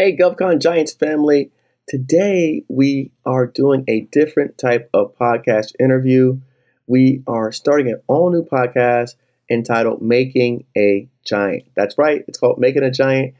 Hey, GovCon Giants family. Today we are doing a different type of podcast interview. We are starting an all new podcast entitled Making a Giant. That's right, it's called Making a Giant.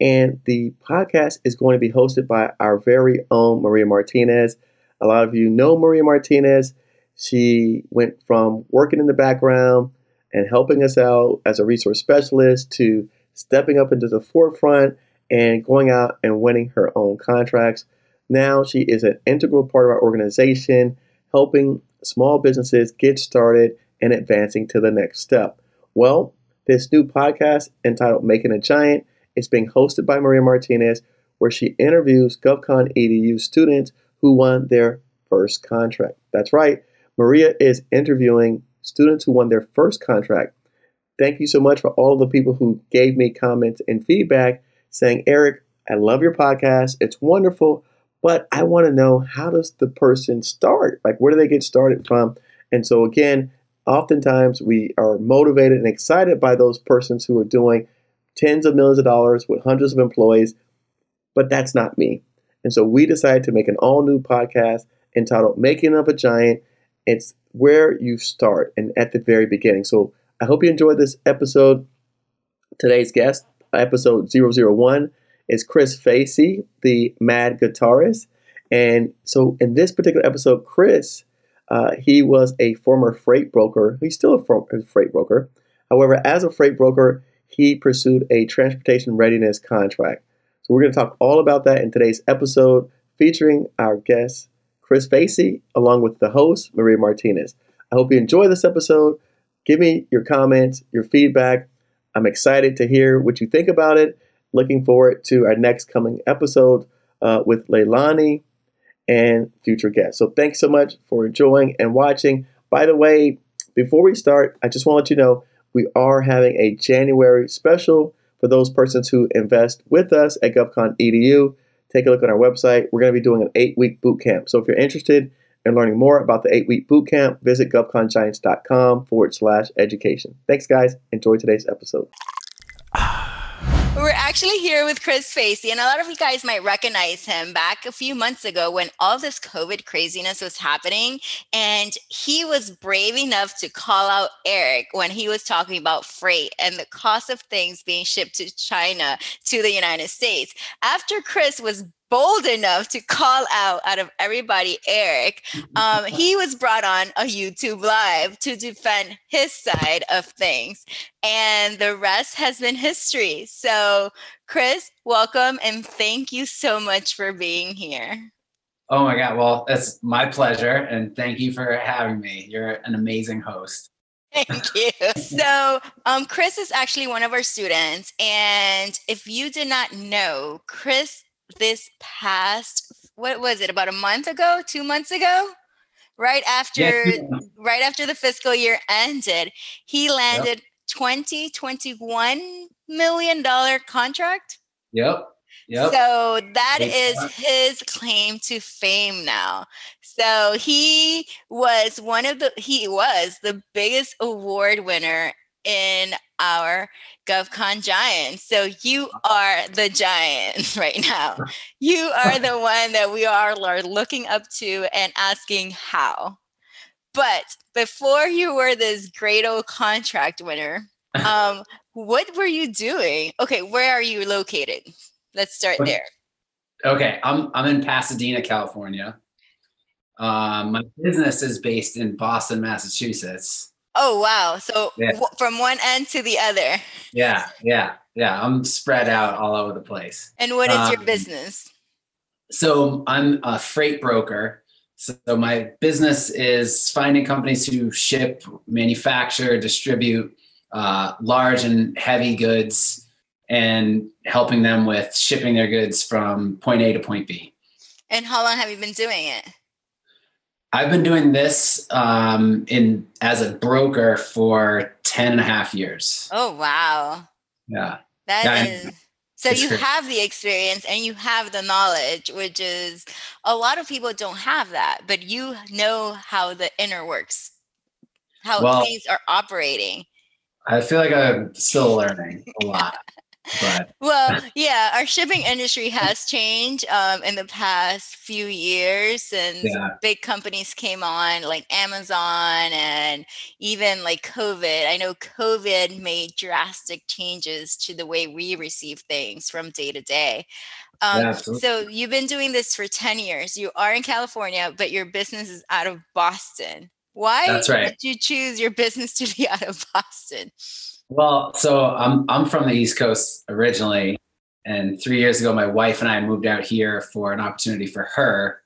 And the podcast is going to be hosted by our very own Maria Martinez. A lot of you know Maria Martinez. She went from working in the background and helping us out as a resource specialist to stepping up into the forefront and going out and winning her own contracts. Now she is an integral part of our organization, helping small businesses get started and advancing to the next step. Well, this new podcast entitled Making a Giant is being hosted by Maria Martinez, where she interviews GovCon EDU students who won their first contract. That's right, Maria is interviewing students who won their first contract. Thank you so much for all the people who gave me comments and feedback saying, Eric, I love your podcast. It's wonderful, but I want to know how does the person start? Like, where do they get started from? And so, again, oftentimes we are motivated and excited by those persons who are doing tens of millions of dollars with hundreds of employees, but that's not me. And so we decided to make an all new podcast entitled Making Up a Giant. It's where you start and at the very beginning. So I hope you enjoyed this episode. Today's guest, episode 001, is Chris Facey, the mad guitarist. And so in this particular episode, Chris, uh, he was a former freight broker. He's still a freight broker. However, as a freight broker, he pursued a transportation readiness contract. So we're going to talk all about that in today's episode, featuring our guest, Chris Facey, along with the host, Maria Martinez. I hope you enjoy this episode. Give me your comments, your feedback. I'm excited to hear what you think about it. Looking forward to our next coming episode uh, with Leilani and future guests. So thanks so much for enjoying and watching. By the way, before we start, I just want to let you know we are having a January special for those persons who invest with us at GovCon EDU. Take a look on our website. We're going to be doing an eight week boot camp. So if you're interested in learning more about the eight week boot camp, visit govcongiants.com forward slash education. Thanks, guys. Enjoy today's episode. We're actually here with Chris Facey, and a lot of you guys might recognize him back a few months ago when all this COVID craziness was happening. And he was brave enough to call out Eric when he was talking about freight and the cost of things being shipped to China to the United States. After Chris was bold enough to call out out of everybody Eric, um, he was brought on a YouTube live to defend his side of things. And the rest has been history. So, Chris, welcome and thank you so much for being here. Oh my God. Well, it's my pleasure. And thank you for having me. You're an amazing host. Thank you. So, um, Chris is actually one of our students. And if you did not know, Chris this past what was it about a month ago two months ago right after yeah. right after the fiscal year ended he landed yep. 20 21 million dollar contract yep Yep. So that is his claim to fame now. So he was one of the he was the biggest award winner in our GovCon Giants. So you are the giant right now. You are the one that we are looking up to and asking how. But before you were this great old contract winner, um, what were you doing? Okay, where are you located? Let's start there. Okay, I'm I'm in Pasadena, California. Um, my business is based in Boston, Massachusetts. Oh wow! So yeah. w- from one end to the other. Yeah, yeah, yeah. I'm spread out all over the place. And what is um, your business? So I'm a freight broker. So my business is finding companies who ship, manufacture, distribute uh, large and heavy goods, and helping them with shipping their goods from point A to point B. And how long have you been doing it? I've been doing this um, in as a broker for 10 and a half years. Oh, wow. Yeah. That yeah, is. So you great. have the experience and you have the knowledge, which is a lot of people don't have that, but you know how the inner works, how well, things are operating. I feel like I'm still learning a lot. But well, yeah, our shipping industry has changed um, in the past few years since Yeah. big companies came on, like Amazon and even like COVID. I know COVID made drastic changes to the way we receive things from day to day. Um, Yeah, so you've been doing this for 10 years. You are in California, but your business is out of Boston. Why That's right. did you choose your business to be out of Boston? Well, so I'm I'm from the East Coast originally, and three years ago, my wife and I moved out here for an opportunity for her,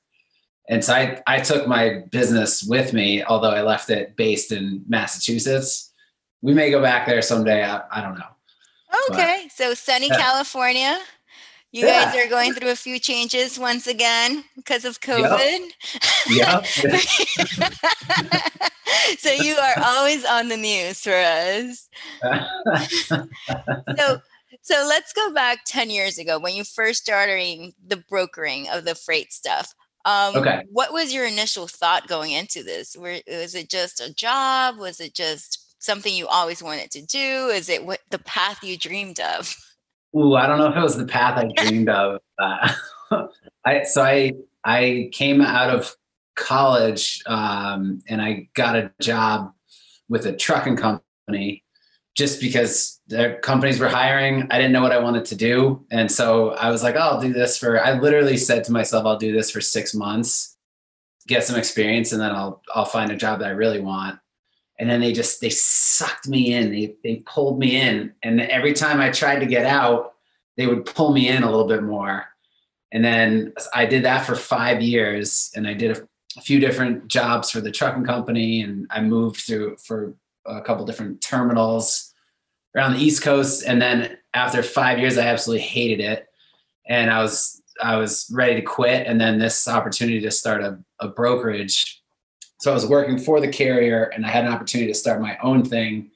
and so I I took my business with me, although I left it based in Massachusetts. We may go back there someday. I, I don't know. But- Okay, so sunny Yeah. California. You Yeah. guys are going through a few changes once again because of COVID. Yeah. so you are always on the news for us. So so let's go back 10 years ago when you first started the brokering of the freight stuff. Um, Okay. What was your initial thought going into this? Were, was it just a job? Was it just something you always wanted to do? Is it what the path you dreamed of? Ooh, I don't know if it was the path I dreamed of. Uh, I so I I came out of college um, and I got a job with a trucking company just because their companies were hiring. I didn't know what I wanted to do, and so I was like, oh, "I'll do this for." I literally said to myself, "I'll do this for six months, get some experience, and then I'll I'll find a job that I really want." And then they just they sucked me in. They they pulled me in. And every time i tried to get out they would pull me in a little bit more. And then i did that for five years and i did a, a few different jobs for the trucking company and i moved through for a couple different terminals around the east coast. And then after five years i absolutely hated it. And i was i was ready to quit. And then this opportunity to start a, a brokerage so I was working for the carrier and I had an opportunity to start my own thing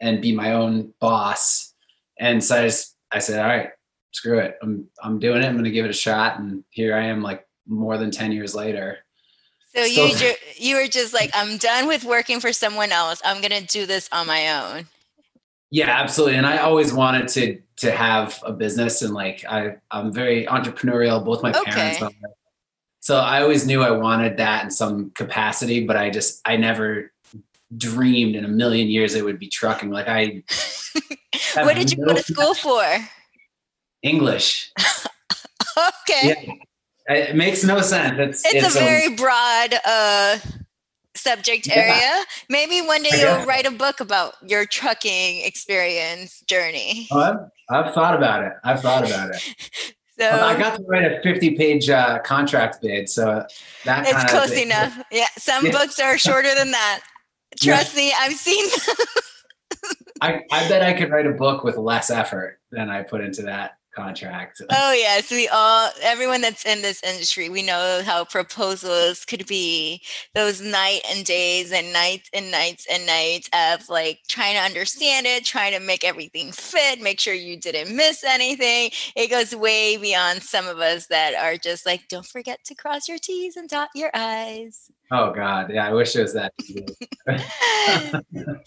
and be my own boss. And so I just I said, all right, screw it. I'm I'm doing it. I'm gonna give it a shot. And here I am like more than 10 years later. So Still- you ju- you were just like, I'm done with working for someone else. I'm gonna do this on my own. Yeah, absolutely. And I always wanted to to have a business and like I I'm very entrepreneurial. Both my parents are. So I always knew I wanted that in some capacity, but I just I never dreamed in a million years it would be trucking. Like I what did you go to school for? English. Okay, Yeah. It makes no sense. It's it's, a um, very broad uh, subject Yeah. area. Maybe one day you'll write a book about your trucking experience journey. oh, I've, I've thought about it. I've thought about it. So I got to write a 50 page uh, contract bid. So that it's close of enough. Yeah, some Yeah. books are shorter than that. Yeah. Trust me, I've seen. I, I bet I could write a book with less effort than I put into that contract. Oh yes, we all everyone that's in this industry, we know how proposals could be those night and days and nights and nights and nights of like trying to understand it, trying to make everything fit, make sure you didn't miss anything. It goes way beyond some of us that are just like, don't forget to cross your T's and dot your I's. Oh God. Yeah. I wish it was that.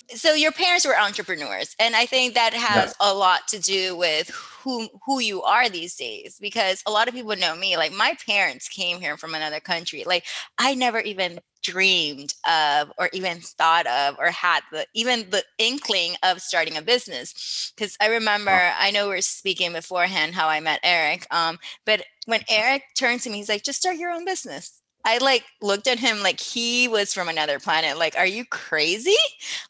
so your parents were entrepreneurs and i think that has a lot to do with who who you are these days because a lot of people know me like my parents came here from another country like i never even dreamed of or even thought of or had the even the inkling of starting a business because i remember i know we are speaking beforehand how i met eric um, but when eric turned to me he's like just start your own business I like looked at him like he was from another planet. Like, are you crazy?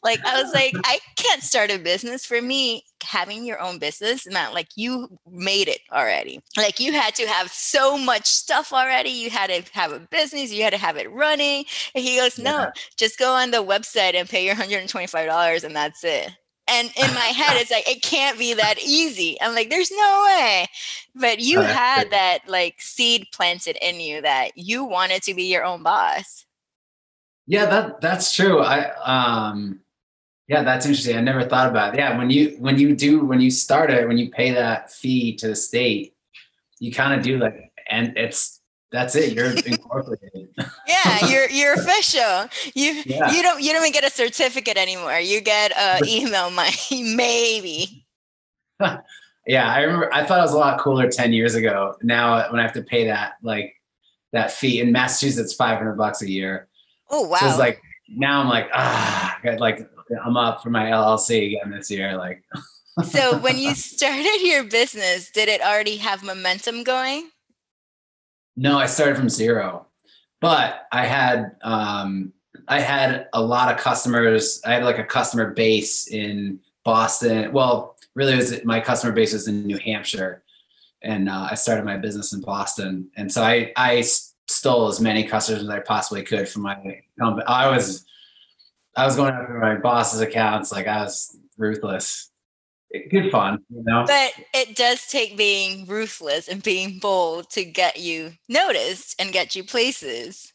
Like, I was like, I can't start a business. For me, having your own business meant like you made it already. Like, you had to have so much stuff already. You had to have a business, you had to have it running. And he goes, No, Yeah. just go on the website and pay your $125 and that's it. And in my head, it's like, it can't be that easy. I'm like, there's no way. But you had that like seed planted in you that you wanted to be your own boss. Yeah, that that's true. I um yeah, that's interesting. I never thought about it. Yeah, when you when you do when you start it, when you pay that fee to the state, you kind of do like and it's that's it. You're incorporated. Yeah, you're you're official. You Yeah. you don't you don't even get a certificate anymore. You get a email money, maybe. Yeah, I remember. I thought it was a lot cooler ten years ago. Now, when I have to pay that like that fee in Massachusetts, five hundred bucks a year. Oh wow! So it's like now I'm like ah, like I'm up for my LLC again this year. Like. so when you started your business, did it already have momentum going? No, I started from zero, but I had um, I had a lot of customers. I had like a customer base in Boston. Well, really, was my customer base was in New Hampshire, and uh, I started my business in Boston. And so I I stole as many customers as I possibly could from my company. I was I was going after my boss's accounts like I was ruthless. Good fun, you know. But it does take being ruthless and being bold to get you noticed and get you places.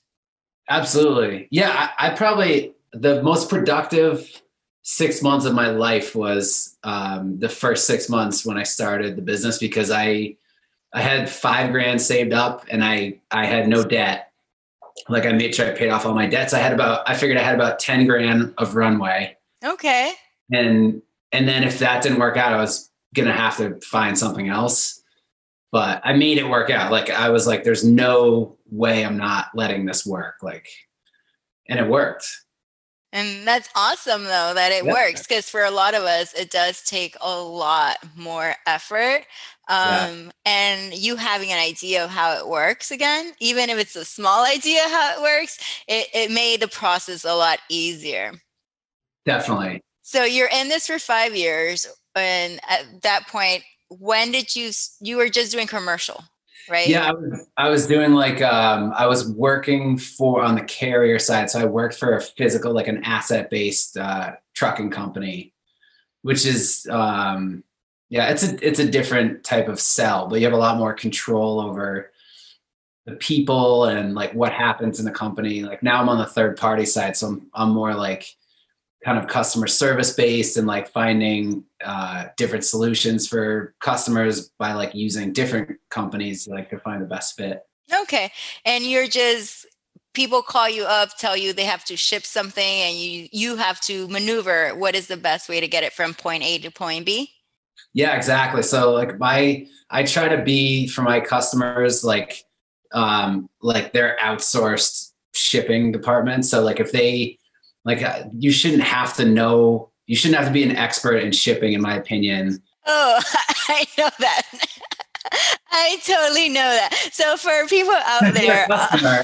Absolutely. Yeah, I, I probably the most productive six months of my life was um, the first six months when I started the business because I I had five grand saved up and I I had no debt. Like I made sure I paid off all my debts. I had about I figured I had about ten grand of runway. Okay. And and then if that didn't work out, I was gonna have to find something else. But I made it work out. Like I was like, there's no way I'm not letting this work. Like, and it worked. And that's awesome though that it works because for a lot of us it does take a lot more effort. Um, yeah. and you having an idea of how it works again, even if it's a small idea how it works, it, it made the process a lot easier. Definitely. So you're in this for five years, and at that point, when did you you were just doing commercial? right? Yeah, I was, I was doing like um, I was working for on the carrier side, so I worked for a physical, like an asset based uh, trucking company, which is um, yeah, it's a it's a different type of sell, but you have a lot more control over the people and like what happens in the company. Like now I'm on the third party side, so I'm I'm more like kind of customer service based and like finding uh, different solutions for customers by like using different companies like to find the best fit. Okay. And you're just people call you up tell you they have to ship something and you you have to maneuver what is the best way to get it from point a to point b? Yeah exactly. So like my i try to be for my customers like um like their outsourced shipping department. So like if they like uh, you shouldn't have to know. You shouldn't have to be an expert in shipping, in my opinion. Oh, I know that. I totally know that. So for people out there, uh,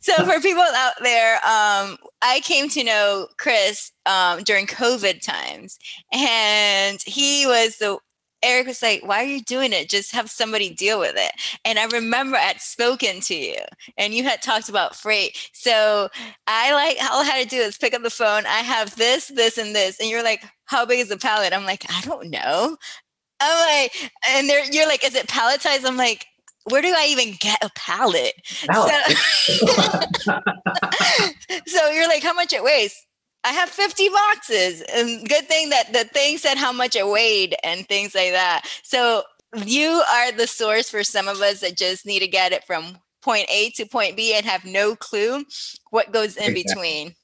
so for people out there, um, I came to know Chris um, during COVID times, and he was the Eric was like, Why are you doing it? Just have somebody deal with it. And I remember I would spoken to you and you had talked about freight. So I like all I had to do is pick up the phone. I have this, this, and this. And you're like, How big is the pallet? I'm like, I don't know. I'm like, and you're like, Is it palletized? I'm like, where do I even get a pallet? pallet. So, so you're like, how much it weighs? I have 50 boxes. And good thing that the thing said how much it weighed and things like that. So you are the source for some of us that just need to get it from point A to point B and have no clue what goes in exactly. between.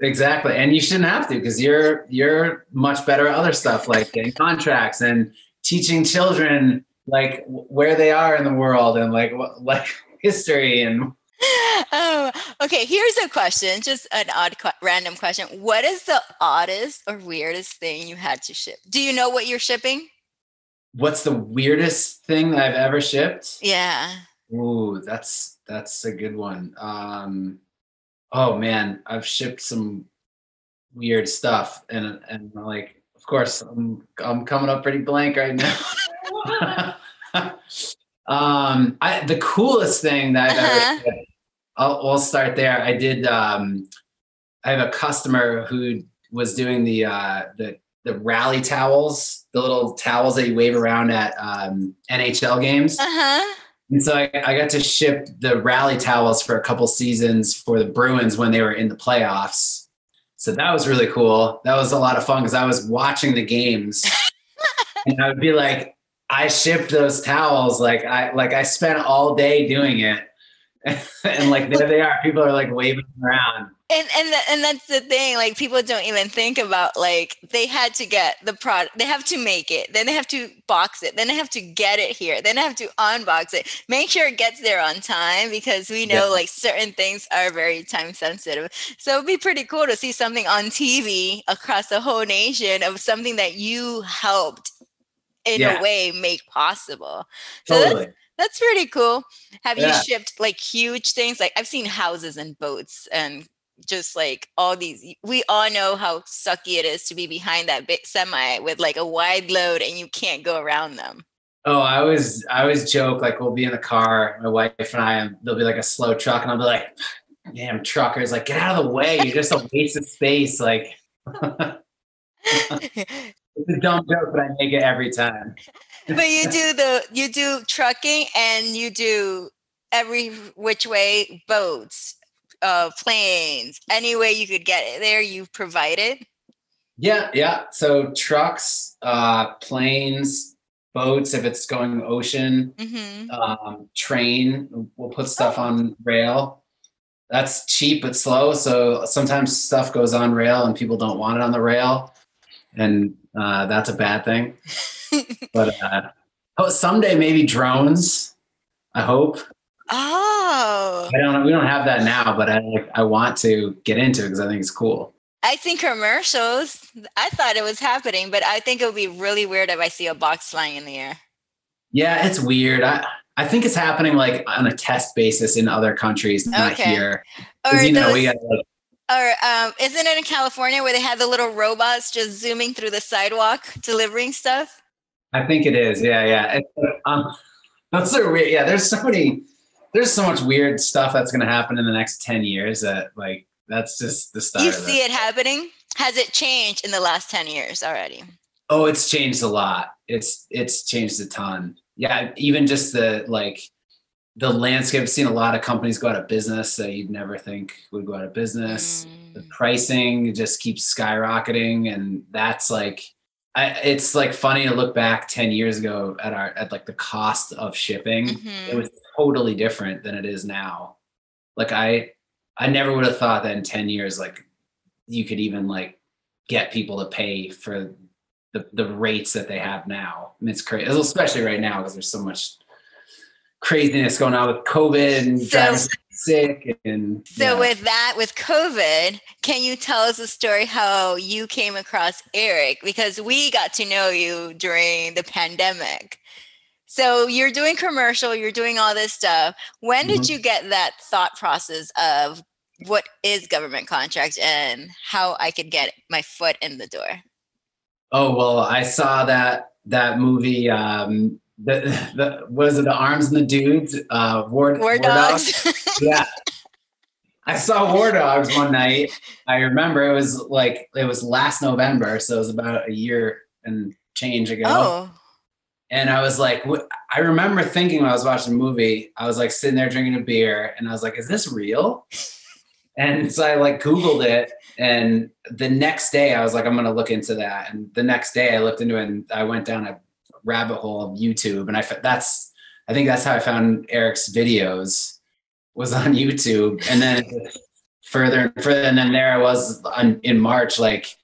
Exactly. And you shouldn't have to because you're you're much better at other stuff like getting contracts and teaching children like where they are in the world and like like history and oh, okay. Here's a question, just an odd, random question. What is the oddest or weirdest thing you had to ship? Do you know what you're shipping? What's the weirdest thing that I've ever shipped? Yeah. Ooh, that's that's a good one. Um, oh man, I've shipped some weird stuff, and and like, of course, I'm I'm coming up pretty blank right now. Um, I, the coolest thing that I've uh-huh. ever, I'll, we'll start there. I did. Um, I have a customer who was doing the uh, the the rally towels, the little towels that you wave around at um, NHL games. Uh-huh. And so I, I got to ship the rally towels for a couple seasons for the Bruins when they were in the playoffs. So that was really cool. That was a lot of fun because I was watching the games and I would be like, I shipped those towels. Like I like I spent all day doing it. and like there they are. People are like waving around. And and the, and that's the thing. Like people don't even think about like they had to get the product. They have to make it. Then they have to box it. Then they have to get it here. Then they have to unbox it. Make sure it gets there on time because we know yeah. like certain things are very time sensitive. So it'd be pretty cool to see something on TV across the whole nation of something that you helped in yeah. a way make possible. So totally. that's that's pretty cool. Have yeah. you shipped like huge things? Like I've seen houses and boats and just like all these we all know how sucky it is to be behind that big semi with like a wide load and you can't go around them. Oh, I always I always joke like we'll be in the car, my wife and I, and there'll be like a slow truck, and I'll be like, "Damn truckers, like get out of the way! You're just a waste of space." Like, it's a dumb joke, but I make it every time. But you do the you do trucking and you do every which way boats uh planes any way you could get it there you provided yeah yeah. So trucks uh planes boats if it's going ocean mm-hmm. um, train we'll put stuff oh. on rail. That's cheap but slow so sometimes stuff goes on rail and people don't want it on the rail. And uh, that's a bad thing but uh, oh, someday maybe drones. I hope. Oh. I don't. We don't have that now, but I I want to get into it because I think it's cool. I think commercials. I thought it was happening, but I think it would be really weird if I see a box flying in the air. Yeah, it's weird. I I think it's happening like on a test basis in other countries, not okay. here. Or you know, we got like, or um, isn't it in California where they have the little robots just zooming through the sidewalk delivering stuff? I think it is. Yeah, yeah. um, that's so weird. Yeah, there's so many. There's so much weird stuff that's going to happen in the next ten years that like that's just the start. You see it. it happening. Has it changed in the last ten years already? Oh, it's changed a lot. It's it's changed a ton. Yeah, even just the like the landscape. I've seen a lot of companies go out of business that you'd never think would go out of business. Mm. The pricing just keeps skyrocketing, and that's like I, it's like funny to look back 10 years ago at our at like the cost of shipping mm-hmm. it was totally different than it is now like i i never would have thought that in 10 years like you could even like get people to pay for the, the rates that they have now I mean, it's crazy especially right now because there's so much craziness going on with covid and so, drivers sick and so yeah. with that with covid can you tell us a story how you came across eric because we got to know you during the pandemic so you're doing commercial you're doing all this stuff when did mm-hmm. you get that thought process of what is government contract and how i could get my foot in the door oh well i saw that that movie um the, the was it the arms and the dudes? Uh war, war, war dogs, dogs? yeah. I saw war dogs one night. I remember it was like it was last november so it was about a year and change ago. Oh. and i was like i remember thinking when i was watching the movie i was like sitting there drinking a beer and i was like is this real? And so i like googled it and the next day i was like i'm gonna look into that. And the next day i looked into it and i went down a rabbit hole of YouTube, and I that's I think that's how I found Eric's videos was on YouTube, and then further and further, and then there I was on, in March, like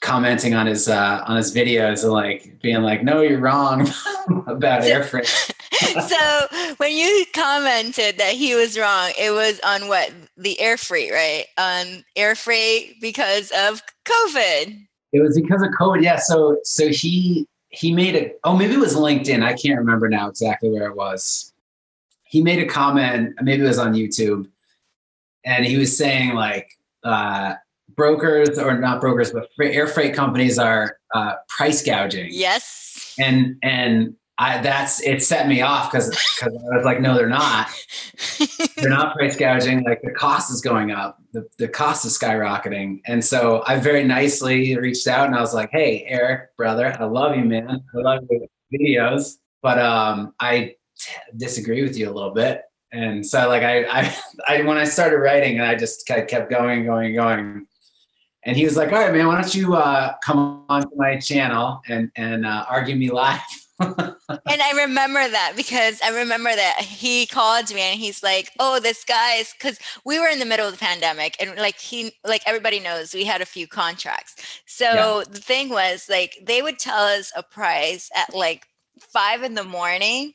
commenting on his uh, on his videos and like being like, "No, you're wrong about air freight." so when you commented that he was wrong, it was on what the air freight, right? On air freight because of COVID. It was because of COVID, yeah. So so he he made it. Oh, maybe it was LinkedIn. I can't remember now exactly where it was. He made a comment. Maybe it was on YouTube, and he was saying like uh, brokers or not brokers, but air freight companies are uh, price gouging. Yes. And and I that's it set me off because because I was like, no, they're not. they're not price gouging. Like the cost is going up. The, the cost is skyrocketing. And so I very nicely reached out and I was like, hey, Eric, brother, I love you, man. I love your videos. But um I t- disagree with you a little bit. And so like I I, I when I started writing, and I just kept going, going, going. And he was like, all right, man, why don't you uh, come on to my channel and and uh, argue me live? And I remember that because I remember that he called me and he's like, "Oh, this guy's because we were in the middle of the pandemic and like he like everybody knows we had a few contracts. So yeah. the thing was like they would tell us a price at like five in the morning,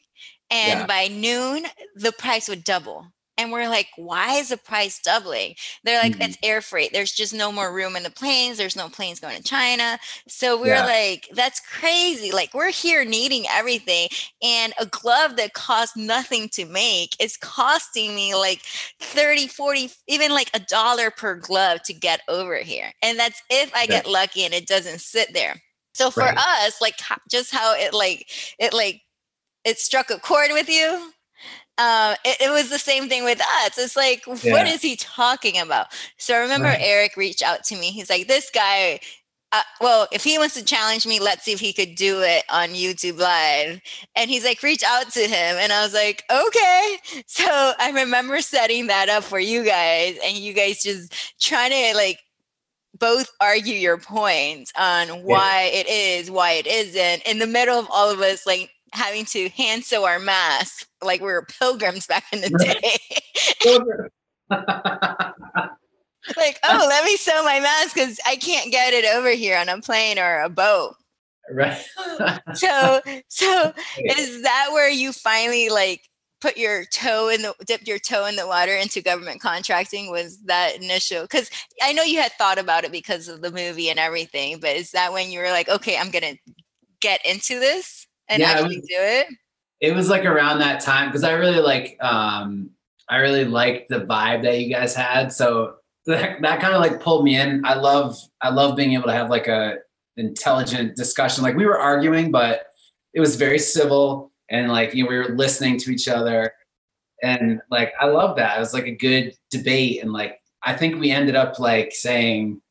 and yeah. by noon the price would double. And we're like, why is the price doubling? They're like, mm-hmm. it's air freight. There's just no more room in the planes. There's no planes going to China. So we're yeah. like, that's crazy. Like, we're here needing everything. And a glove that costs nothing to make is costing me like 30, 40, even like a dollar per glove to get over here. And that's if I get lucky and it doesn't sit there. So for right. us, like just how it like, it like, it struck a chord with you um, it, it, was the same thing with us. It's like, yeah. what is he talking about? So I remember right. Eric reached out to me. He's like, this guy, uh, well, if he wants to challenge me, let's see if he could do it on YouTube Live. And he's like, reach out to him. And I was like, okay. So I remember setting that up for you guys, and you guys just trying to like both argue your points on why yeah. it is, why it isn't, in the middle of all of us like having to hand sew our masks like we were pilgrims back in the day. like, oh, let me sew my mask because I can't get it over here on a plane or a boat. Right. so, so is that where you finally like put your toe in the dipped your toe in the water into government contracting? Was that initial? Because I know you had thought about it because of the movie and everything, but is that when you were like, okay, I'm gonna get into this? And yeah, actually was, do it? It was like around that time because I really like um I really liked the vibe that you guys had. So that, that kind of like pulled me in. I love I love being able to have like a intelligent discussion. Like we were arguing, but it was very civil and like you know, we were listening to each other. And like I love that. It was like a good debate and like I think we ended up like saying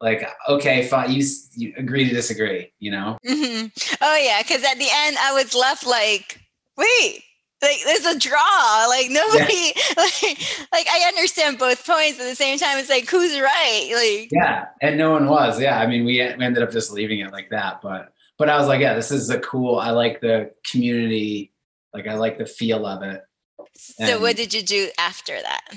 like okay fine you, you agree to disagree you know mm-hmm. oh yeah because at the end i was left like wait like there's a draw like nobody yeah. like like i understand both points at the same time it's like who's right like yeah and no one was yeah i mean we, we ended up just leaving it like that but but i was like yeah this is a cool i like the community like i like the feel of it so and, what did you do after that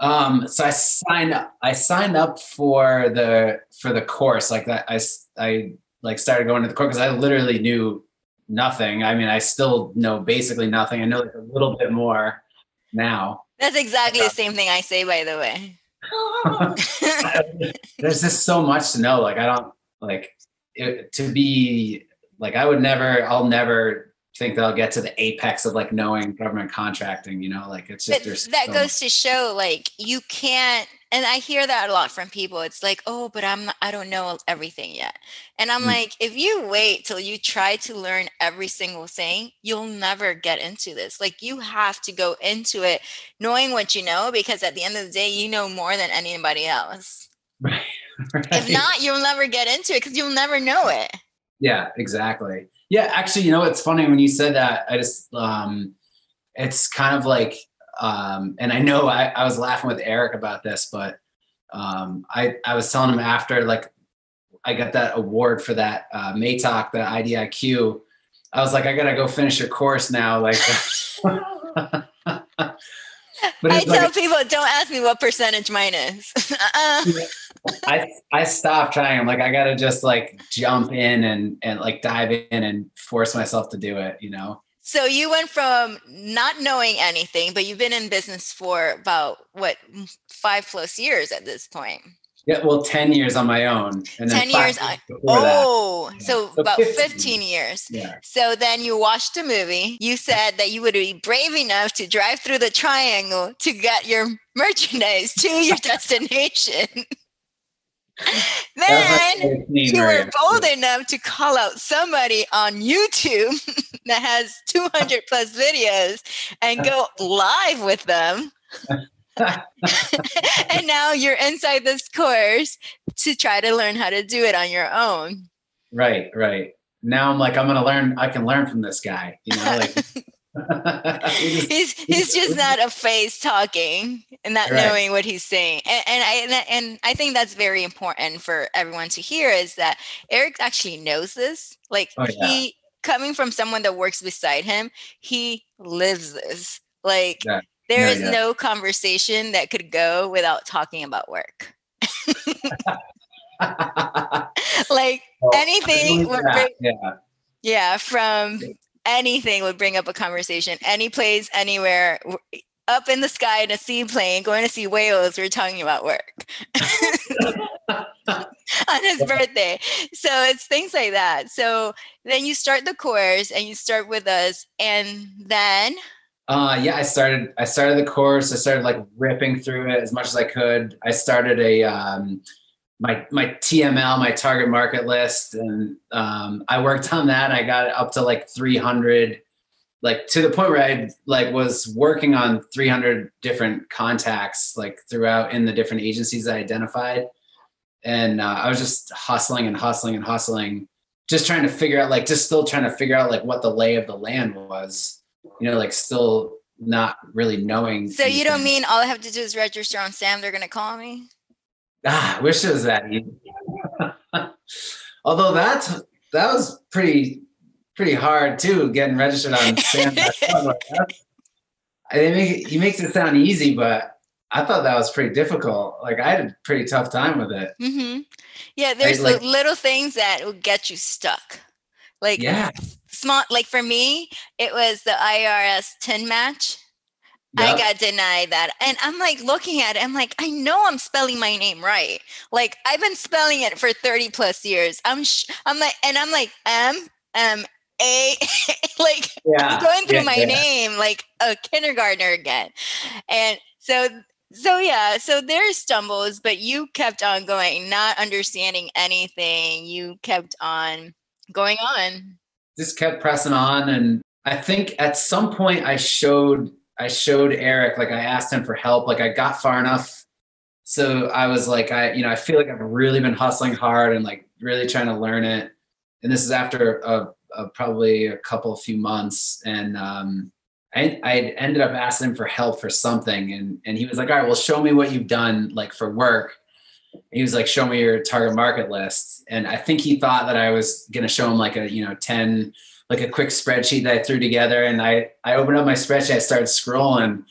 um, so I signed up. I signed up for the for the course. Like that, I I like started going to the course because I literally knew nothing. I mean, I still know basically nothing. I know like a little bit more now. That's exactly the same thing I say, by the way. There's just so much to know. Like I don't like it, to be like I would never. I'll never think they'll get to the apex of like knowing government contracting you know like it's just that so goes to show like you can't and i hear that a lot from people. It's like oh but i'm i don't know everything yet. And i'm mm. like if you wait till you try to learn every single thing you'll never get into this. Like you have to go into it knowing what you know because at the end of the day you know more than anybody else. Right, right. if not you'll never get into it because you'll never know it. Yeah exactly yeah, actually, you know, it's funny when you said that. I just, um, it's kind of like, um, and I know I, I was laughing with Eric about this, but um, I, I was telling him after, like, I got that award for that uh, MATOC, the IDIQ. I was like, I gotta go finish your course now. Like, but I tell people, don't ask me what percentage mine is. uh-uh. I I stopped trying. I'm like, I gotta just like jump in and and like dive in and force myself to do it, you know. So you went from not knowing anything, but you've been in business for about what five plus years at this point. Yeah, well, 10 years on my own. And 10 years. Uh, on, oh, yeah. so, so, about 15, 15 years. Yeah. So then you watched a movie. You said that you would be brave enough to drive through the triangle to get your merchandise to your destination. then you were bold enough to call out somebody on YouTube that has 200 plus videos and go live with them. and now you're inside this course to try to learn how to do it on your own. Right, right. Now I'm like, I'm gonna learn. I can learn from this guy. You know, like he's he's just not a face talking and not right. knowing what he's saying and, and i and i think that's very important for everyone to hear is that eric actually knows this like oh, yeah. he coming from someone that works beside him, he lives this. Like Yeah. there Yeah, is no conversation that could go without talking about work. like anything believe would that, bring, yeah. yeah, from anything would bring up a conversation. Any place, anywhere, up in the sky in a seaplane, going to see whales. We're talking about work on his birthday. So it's things like that. So then you start the course and you start with us, and then Uh, yeah, I started. I started the course. I started like ripping through it as much as I could. I started a um, my my TML, my target market list, and um, I worked on that. I got up to like 300, like to the point where I like was working on 300 different contacts, like throughout in the different agencies I identified, and uh, I was just hustling and hustling and hustling, just trying to figure out, like, just still trying to figure out like what the lay of the land was you know, like still not really knowing. so you don't mean all I have to do is register on Sam. They're gonna call me. Ah, I wish it was that easy. Although that's that was pretty pretty hard too, getting registered on. Like, They make he makes it sound easy, but I thought that was pretty difficult. Like I had a pretty tough time with it. Mm-hmm. Yeah, there's like- little things that will get you stuck. Like Yeah. small, like for me, it was the IRS TIN match. I got denied that. And I'm like looking at it, I'm like, I know I'm spelling my name right. Like I've been spelling it for 30 plus years. I'm sh- I'm like, and I'm like M M A like yeah. I'm going through yeah, my yeah. name like a kindergartner again. And so so yeah, so there's stumbles, but you kept on going, not understanding anything. You kept on going on. just kept pressing on and i think at some point i showed i showed eric like i asked him for help like i got far enough. So i was like i you know i feel like i've really been hustling hard and like really trying to learn it. And this is after a, a probably a couple few months and um I, I ended up asking him for help for something and and he was like all right well show me what you've done like for work. He was like show me your target market list. And i think he thought that i was going to show him like a you know 10 like a quick spreadsheet that i threw together and i i opened up my spreadsheet i started scrolling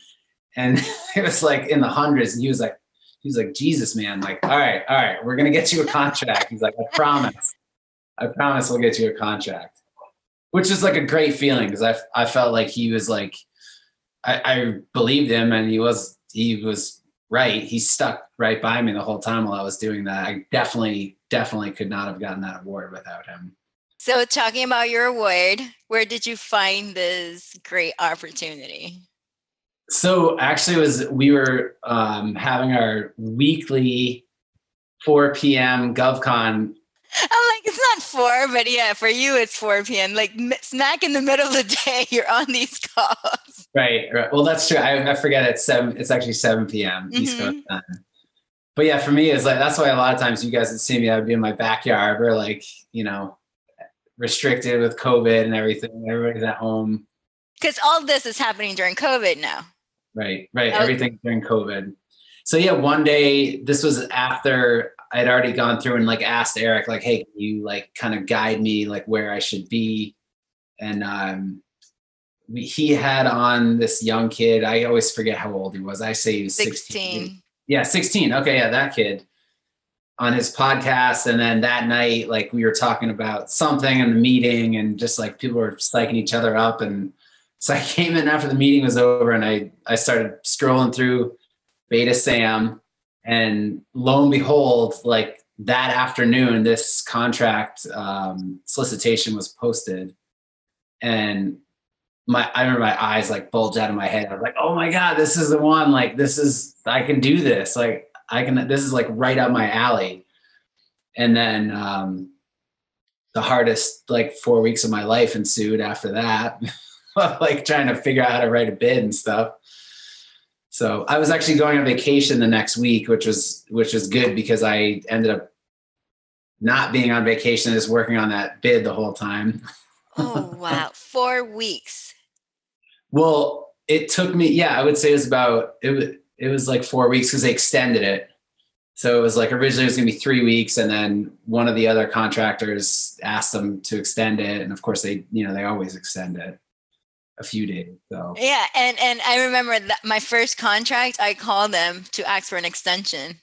and it was like in the hundreds and he was like he was like jesus man like all right all right we're to get you a contract he's like i promise i promise we'll get you a contract which is like a great feeling because I, I felt like he was like I, I believed him and he was he was right. He stuck right by me the whole time while I was doing that. I definitely, definitely could not have gotten that award without him. So talking about your award, where did you find this great opportunity? So actually, it was we were um, having our weekly 4 p.m. GovCon. I'm like, it's not four, but yeah, for you it's 4 p.m. Like smack in the middle of the day, you're on these calls. Right, right. Well, that's true. I, I forget it's seven. It's actually 7 p.m. East Coast time. But yeah, for me, it's like that's why a lot of times you guys would see me. I would be in my backyard. We're like, you know, restricted with COVID and everything. Everybody's at home. Because all this is happening during COVID now. Right, right. Oh. Everything during COVID. So yeah, one day this was after I'd already gone through and like asked Eric, like, hey, can you like kind of guide me like where I should be? And um we, he had on this young kid. I always forget how old he was. I say he was 16. 16. Yeah, 16. Okay, yeah, that kid on his podcast. And then that night, like we were talking about something in the meeting and just like people were psyching each other up. And so I came in after the meeting was over and I I started scrolling through Beta Sam and lo and behold, like that afternoon, this contract um, solicitation was posted. And my I remember my eyes like bulged out of my head. I was like, oh my God, this is the one. Like, this is I can do this. Like I can this is like right up my alley. And then um the hardest like four weeks of my life ensued after that. like trying to figure out how to write a bid and stuff. So I was actually going on vacation the next week, which was which was good because I ended up not being on vacation, just working on that bid the whole time. Oh, wow. Four weeks. Well, it took me, yeah, I would say it was about it was it was like four weeks because they extended it. so it was like originally it was gonna be three weeks, and then one of the other contractors asked them to extend it, and of course they, you know, they always extend it a few days. So Yeah, and and I remember that my first contract, I called them to ask for an extension.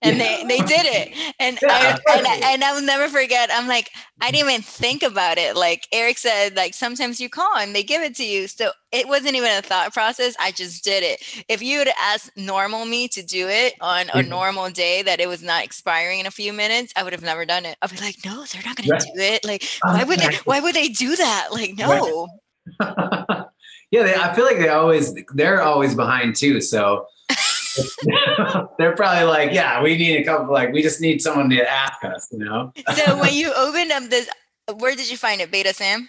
And they, they did it. And, I, and, I, and I will never forget. I'm like, I didn't even think about it. Like Eric said, like sometimes you call and they give it to you. So it wasn't even a thought process. I just did it. If you would ask normal me to do it on a Mhm. normal day that it was not expiring in a few minutes, I would have never done it. I'd be like, no, they're not going Right. to do it. Like, why would they, why would they do that? Like, no. yeah, they, I feel like they always they're always behind too. So they're probably like, yeah, we need a couple. Like, we just need someone to ask us, you know? so when you opened up this where did you find it beta sam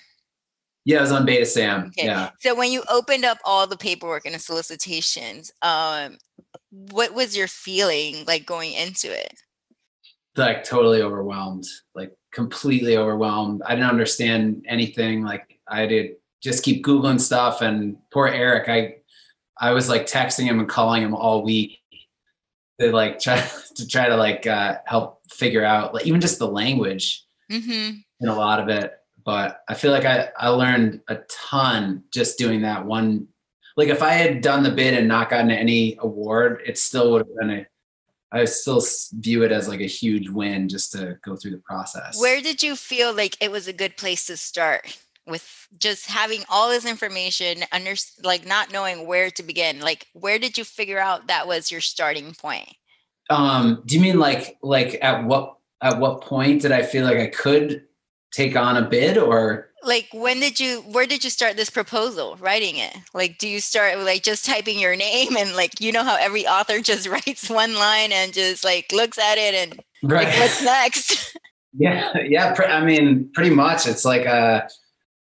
Yeah, it was on Beta Sam. Okay. Yeah. so when you opened up all the paperwork and the solicitations um what was your feeling like going into it like totally overwhelmed, like completely overwhelmed. I didn't understand anything. Like I did just keep Googling stuff and poor Eric, I I was like texting him and calling him all week to like try to try to like uh help figure out like even just the language mm-hmm. in a lot of it. But I feel like I, I learned a ton just doing that one. Like if I had done the bid and not gotten any award, it still would have been a I still view it as like a huge win just to go through the process. where did you feel like it was a good place to start with just having all this information under like not knowing where to begin like where did you figure out that was your starting point um do you mean like like at what at what point did I feel like I could take on a bid or like when did you where did you start this proposal writing it like do you start like just typing your name and like you know how every author just writes one line and just like looks at it and like what's next Yeah, yeah. I mean, pretty much. It's like uh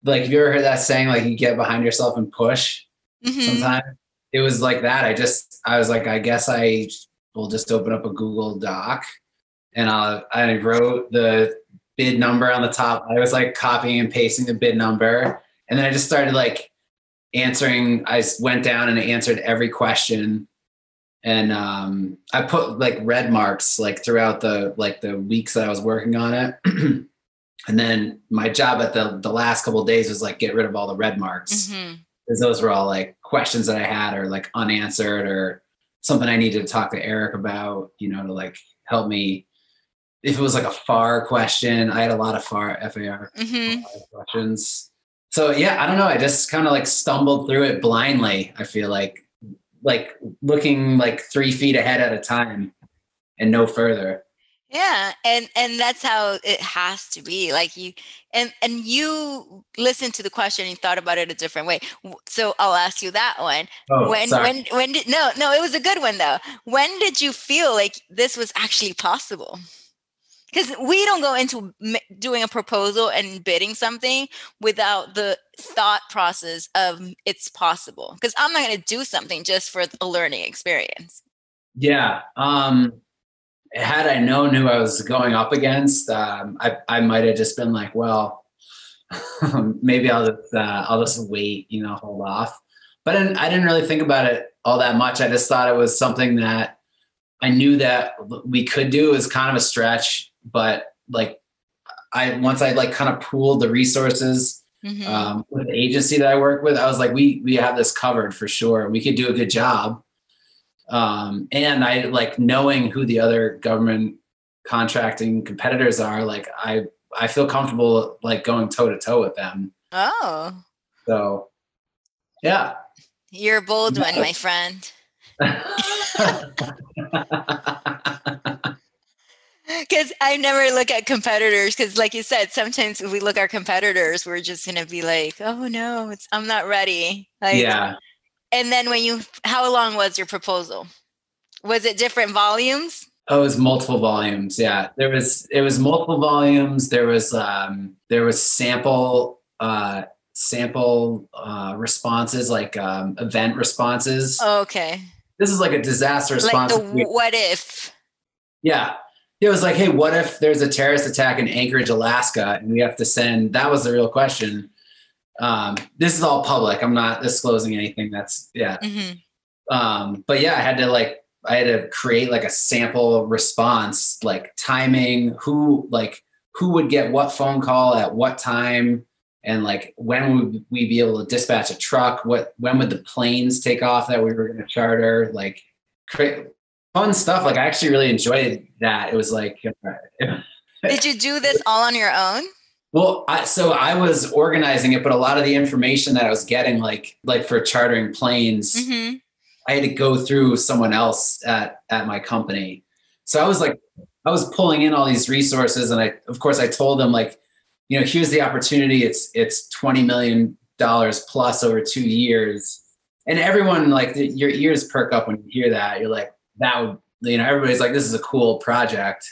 like have you ever heard that saying like you get behind yourself and push Mhm. sometimes? It was like that. I just I was like, I guess I will just open up a Google Doc and I I wrote the bid number on the top. I was like copying and pasting the bid number. And then I just started like answering. i went down and answered every question. And um, I put like red marks like throughout the like the weeks that I was working on it. and then my job at the the last couple of days was like get rid of all the red marks because those were all like questions that I had or like unanswered or something I needed to talk to Eric about, you know, to like help me. If it was like a FAR question, I had a lot of FAR FAR Mhm. questions. So yeah, I don't know. I just kind of like stumbled through it blindly. I feel like like looking like three feet ahead at a time and no further. Yeah, and and that's how it has to be. Like you and and you listened to the question and thought about it a different way. So I'll ask you that one. Oh, when sorry. when when did no no it was a good one though. When did you feel like this was actually possible? Because we don't go into m- doing a proposal and bidding something without the thought process of it's possible. Because I'm not going to do something just for a learning experience. Yeah. Um, had I known who I was going up against, um, I, I might have just been like, well, maybe I'll just, uh, I'll just wait, you know, hold off. But I didn't, I didn't really think about it all that much. I just thought it was something that I knew that we could do. It was kind of a stretch, but like I, once I like kind of pooled the resources Mhm. um, with the agency that I work with, I was like, we we have this covered for sure. We could do a good job. Um, and I like knowing who the other government contracting competitors are. Like I I feel comfortable like going toe to toe with them. oh, So yeah. you're a bold one, my friend. Because I never look at competitors. Because, like you said, sometimes if we look at our competitors, we're just gonna be like, "Oh no, it's I'm not ready." Like, yeah. And then when you, how long was your proposal? Was it different volumes? Oh, it was multiple volumes. Yeah, there was it was multiple volumes. There was um, there was sample uh, sample uh, responses like um, event responses. Okay, This is like a disaster like response. the what if? yeah, it was like, hey, what if there's a terrorist attack in Anchorage, Alaska, and we have to send? That was the real question. Um, this is all public. I'm not disclosing anything. That's yeah. Mhm. um but yeah i had to like I had to create like a sample response, like timing, who like who would get what phone call at what time, and like when would we be able to dispatch a truck? What when would the planes take off that we were going to charter? Like create fun stuff. Like I actually really enjoyed that. It was like. Did you do this all on your own? Well, I, so I was organizing it, but a lot of the information that I was getting, like like for chartering planes, mm-hmm. I had to go through someone else at at my company. So I was like, I was pulling in all these resources, and I, of course, I told them like, you know, here's the opportunity. It's it's twenty million dollars plus over two years, and everyone like your ears perk up when you hear that. You're like, that would, you know, everybody's like, this is a cool project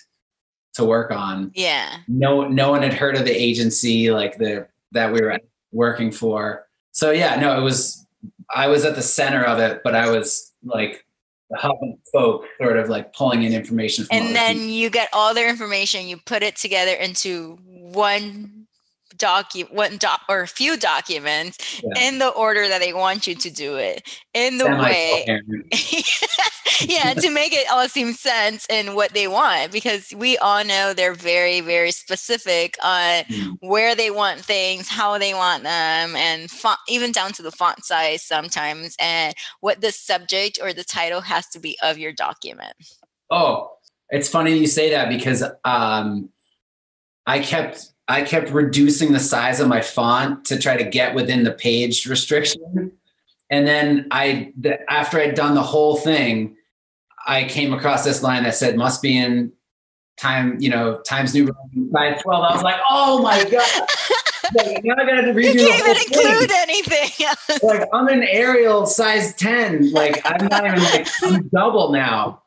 to work on. Yeah. No, no one had heard of the agency like the that we were working for. So yeah, no, it was. I was at the center of it, but I was like the hub and spoke, sort of like pulling in information. and then people. you get all their information, you put it together into one document one doc or a few documents yeah. in the order that they want you to do it in the way yeah to make it all seem sense in what they want because we all know they're very very specific on mm. where they want things how they want them and font, even down to the font size sometimes and what the subject or the title has to be of your document oh it's funny you say that because um I kept I kept reducing the size of my font to try to get within the page restriction. And then I, after I'd done the whole thing, I came across this line that said must be in time, you know, Times New Roman size 12. I was like, oh my God. like, now I gotta redo you can't even include thing. anything. like I'm an Arial size 10. Like I'm not even like I'm double now.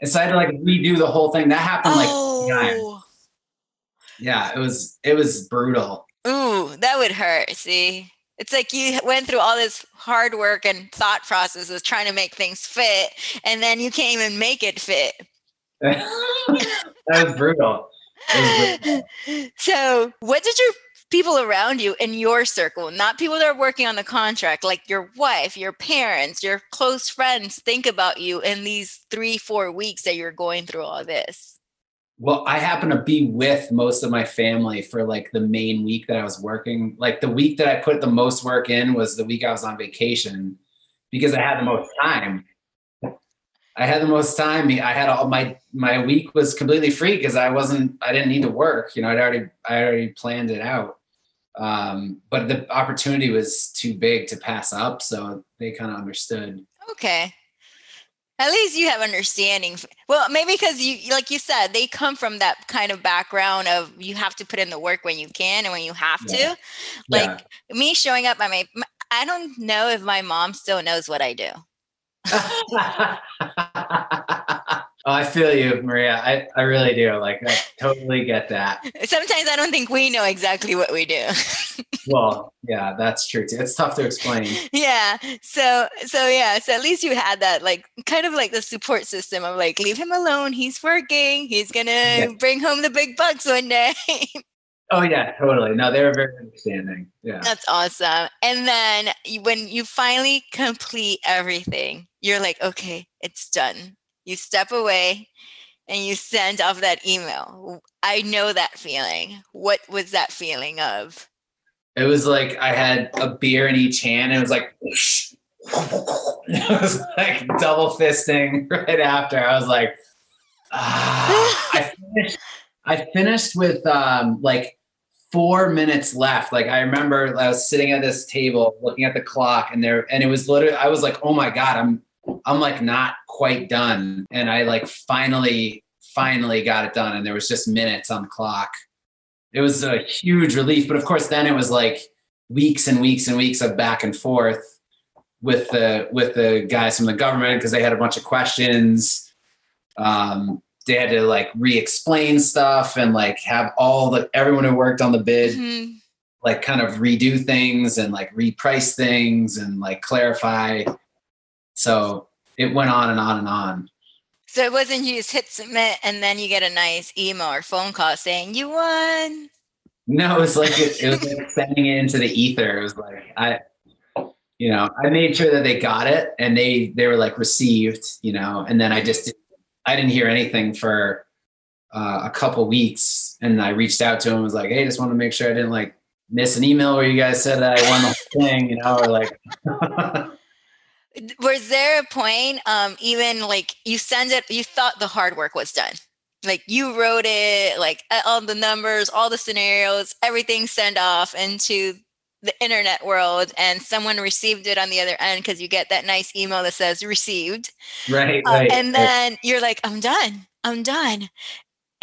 And so I had to like redo the whole thing. That happened like oh yeah, it was it was brutal. Ooh, that would hurt. See, it's like you went through all this hard work and thought processes trying to make things fit, and then you can't even make it fit. that was brutal. was brutal. So, what did your people around you in your circle, not people that are working on the contract, like your wife, your parents, your close friends, think about you in these three, four weeks that you're going through all this? Well, I happen to be with most of my family for like the main week that I was working. Like the week that I put the most work in was the week I was on vacation because I had the most time. I had the most time. I had all my my week was completely free because I wasn't I didn't need to work. You know, I'd already I already planned it out. Um, but the opportunity was too big to pass up, so they kind of understood. Okay at least you have understanding well maybe because you like you said they come from that kind of background of you have to put in the work when you can and when you have to. Like yeah. me showing up I mean i don't know if my mom still knows what i do Oh, I feel you, Maria. I, I really do. Like, I totally get that. Sometimes I don't think we know exactly what we do. well, yeah, that's true too. It's tough to explain. Yeah. So, so yeah. So at least you had that, like, kind of like the support system of like, leave him alone. He's working. He's gonna yeah. bring home the big bucks one day. oh yeah, totally. No, they were very understanding. Yeah. That's awesome. And then when you finally complete everything, you're like, okay, it's done you step away and you send off that email. I know that feeling. What was that feeling of? It was like I had a beer in each hand and it was like it was like double fisting right after. I was like, ah. I finished I finished with um like four minutes left. Like I remember I was sitting at this table looking at the clock and there and it was literally I was like, oh my God, I'm I'm like not quite done. And I like finally, finally got it done. And there was just minutes on the clock. It was a huge relief. But of course, then it was like weeks and weeks and weeks of back and forth with the with the guys from the government because they had a bunch of questions. Um, they had to like re-explain stuff and like have all the everyone who worked on the bid mm-hmm. like kind of redo things and like reprice things and like clarify so it went on and on and on. So it wasn't you just hit submit and then you get a nice email or phone call saying you won. No, it was like it, it was like sending it into the ether. It was like I you know, I made sure that they got it and they they were like received, you know, and then I just I didn't hear anything for uh, a couple weeks, and I reached out to him and was like, hey, just want to make sure I didn't like miss an email where you guys said that I won the whole thing, you know, or like. was there a point um even like you send it you thought the hard work was done? Like you wrote it like all the numbers all the scenarios everything sent off into the internet world and someone received it on the other end because you get that nice email that says received. Right, uh, right and then right. you're like i'm done i'm done.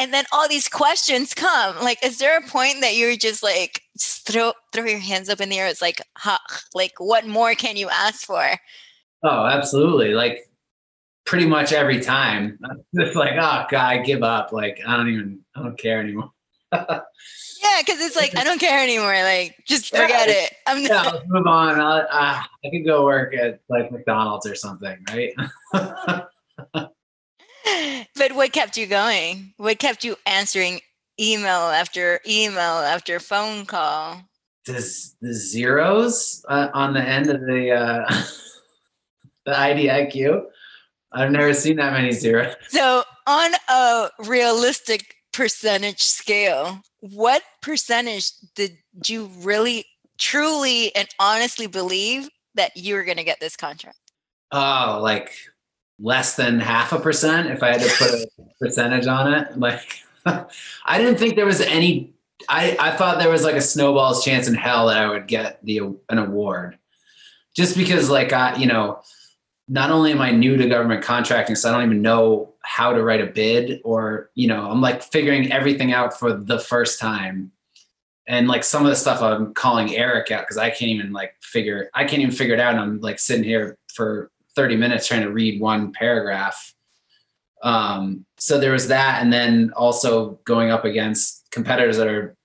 And then all these questions come. Like is there a point that you're just like just throw throw your hands up in the air it's like huh, like what more can you ask for oh absolutely like pretty much every time. It's like, oh god, I give up. Like I don't even, I don't care anymore. yeah, because it's like I don't care anymore. Like just forget yeah, it. I'm yeah, let's move on. Uh, I could go work at like McDonald's or something, right? but what kept you going? What kept you answering email after email after phone call? Does the zeros uh, on the end of the uh, the IDIQ? I've never seen that many zeros. So, on a realistic percentage scale, what percentage did you really, truly, and honestly believe that you were going to get this contract? Oh, like less than half a percent if I had to put a percentage on it. Like, I didn't think there was any. I, I thought there was like a snowball's chance in hell that I would get the an award, just because like I you know not only am I new to government contracting, so I don't even know how to write a bid or, you know, I'm like figuring everything out for the first time. And like some of the stuff I'm calling Eric out because I can't even like figure, I can't even figure it out. And I'm like sitting here for 30 minutes trying to read one paragraph. Um, so there was that. And then also going up against competitors that are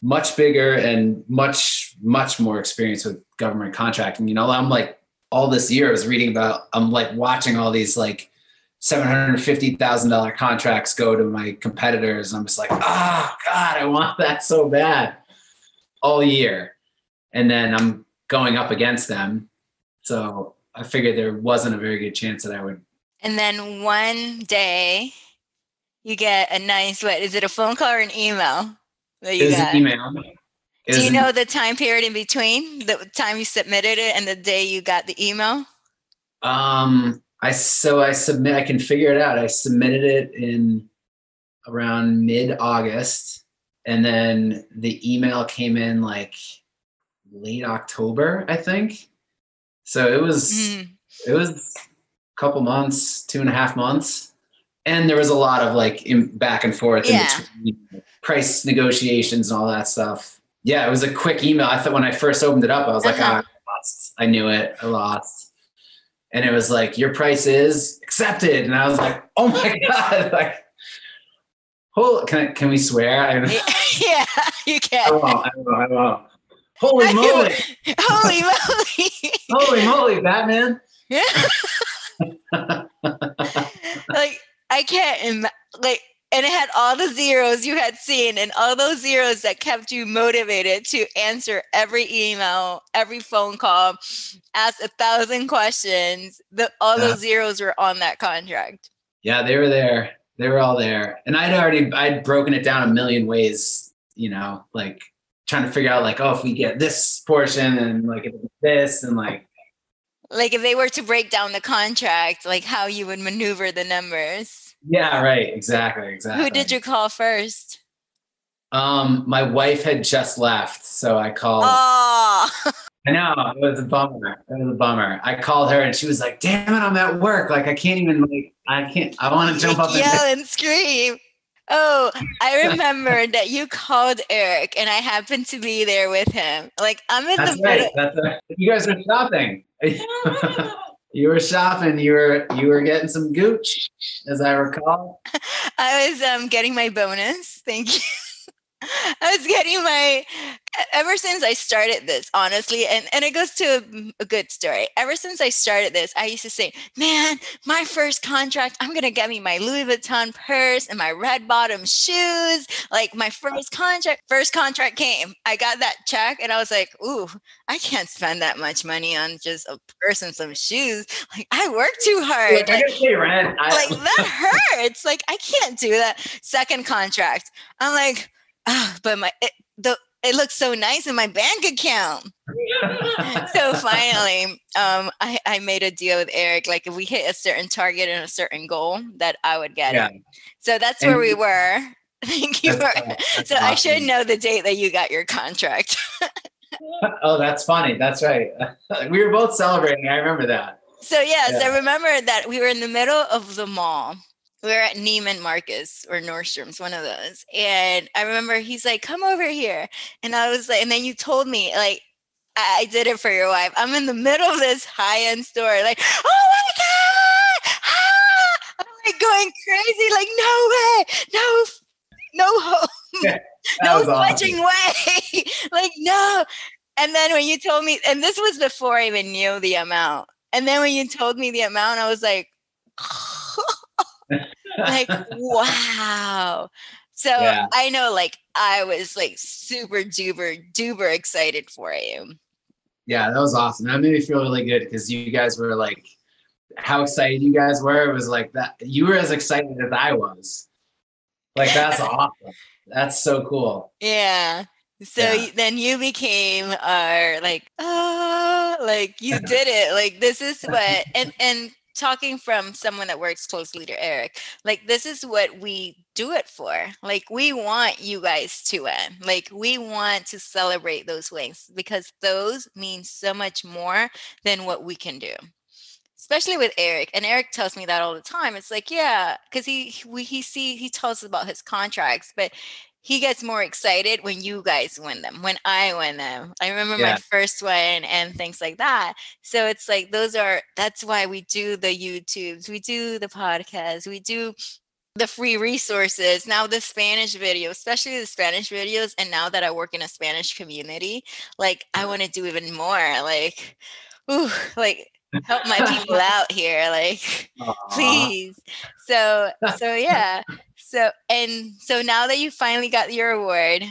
much bigger and much, much more experienced with government contracting. You know, I'm like all this year I was reading about I'm like watching all these like seven hundred fifty thousand dollar contracts go to my competitors. I'm just like, oh God, I want that so bad all year. And then I'm going up against them. So I figured there wasn't a very good chance that I would. And then one day you get a nice what is it a phone call or an email? That you got? email. Do you know the time period in between the time you submitted it and the day you got the email? Um, I so I submit. I can figure it out. I submitted it in around mid August, and then the email came in like late October, I think. So it was mm. it was a couple months, two and a half months, and there was a lot of like in, back and forth yeah. in between price negotiations and all that stuff yeah, it was a quick email. I thought when I first opened it up, I was like, uh-huh. ah, I lost. I knew it. I lost. And it was like, your price is accepted. And I was like, oh my God. Like, hold, can, I, can we swear? I, yeah, you can. I won't. I won't. I won't. Holy moly. Holy moly. Holy moly, Batman. Yeah. like, I can't, Im- like, and it had all the zeros you had seen and all those zeros that kept you motivated to answer every email every phone call ask a thousand questions. The, all those zeros were on that contract. Yeah they were there. They were all there. And i'd already i'd broken it down a million ways you know like trying to figure out like oh if we get this portion and like this and like like if they were to break down the contract like how you would maneuver the numbers yeah, right. Exactly. Exactly. Who did you call first? Um, my wife had just left, so I called. Oh. I know it was a bummer. It was a bummer. I called her and she was like, "Damn it, I'm at work. Like I can't even like I can't. I want to jump up and yell and scream." Oh, I remember that you called Eric and I happened to be there with him. Like I'm in That's the right. That's right. You guys are shopping. You were shopping. You were you were getting some gooch, as I recall. I was um, getting my bonus. Thank you. I was getting my ever since I started this, honestly, and, and it goes to a, a, good story. Ever since I started this, I used to say, Man, my first contract, I'm gonna get me my Louis Vuitton purse and my red bottom shoes. Like my first contract, first contract came. I got that check and I was like, Ooh, I can't spend that much money on just a purse and some shoes. Like I work too hard. Like, I, like that hurts. Like I can't do that. Second contract. I'm like, oh, but my it, the it looks so nice in my bank account. so finally, um, I, I made a deal with Eric. Like if we hit a certain target and a certain goal, that I would get yeah. it. So that's and where we were. Thank you. For, so awesome. I should know the date that you got your contract. oh, that's funny. That's right. we were both celebrating. I remember that. So yes, yeah. I remember that we were in the middle of the mall we were at Neiman Marcus or Nordstrom's, one of those. And I remember he's like, come over here. And I was like, and then you told me, like, I, I did it for your wife. I'm in the middle of this high end store, like, oh my God. Ah! I'm like going crazy, like, no way, no, no hope, no awesome. way. like, no. And then when you told me, and this was before I even knew the amount. And then when you told me the amount, I was like, like, wow. So yeah. I know, like, I was like super duper duper excited for you. Yeah, that was awesome. That made me feel really good because you guys were like, how excited you guys were. It was like that. You were as excited as I was. Like, that's awesome. That's so cool. Yeah. So yeah. then you became our like, oh, like you did it. Like this is what and and talking from someone that works closely to Eric, like this is what we do it for. Like we want you guys to win. Like we want to celebrate those wins because those mean so much more than what we can do. Especially with Eric, and Eric tells me that all the time. It's like, yeah, because he we, he see he tells us about his contracts, but he gets more excited when you guys win them, when I win them. I remember yeah. my first one and things like that. So it's like those are that's why we do the YouTubes, we do the podcast, we do the free resources. Now the Spanish video, especially the Spanish videos, and now that I work in a Spanish community, like I want to do even more. Like, ooh, like help my people out here like Aww. please so so yeah so and so now that you finally got your award,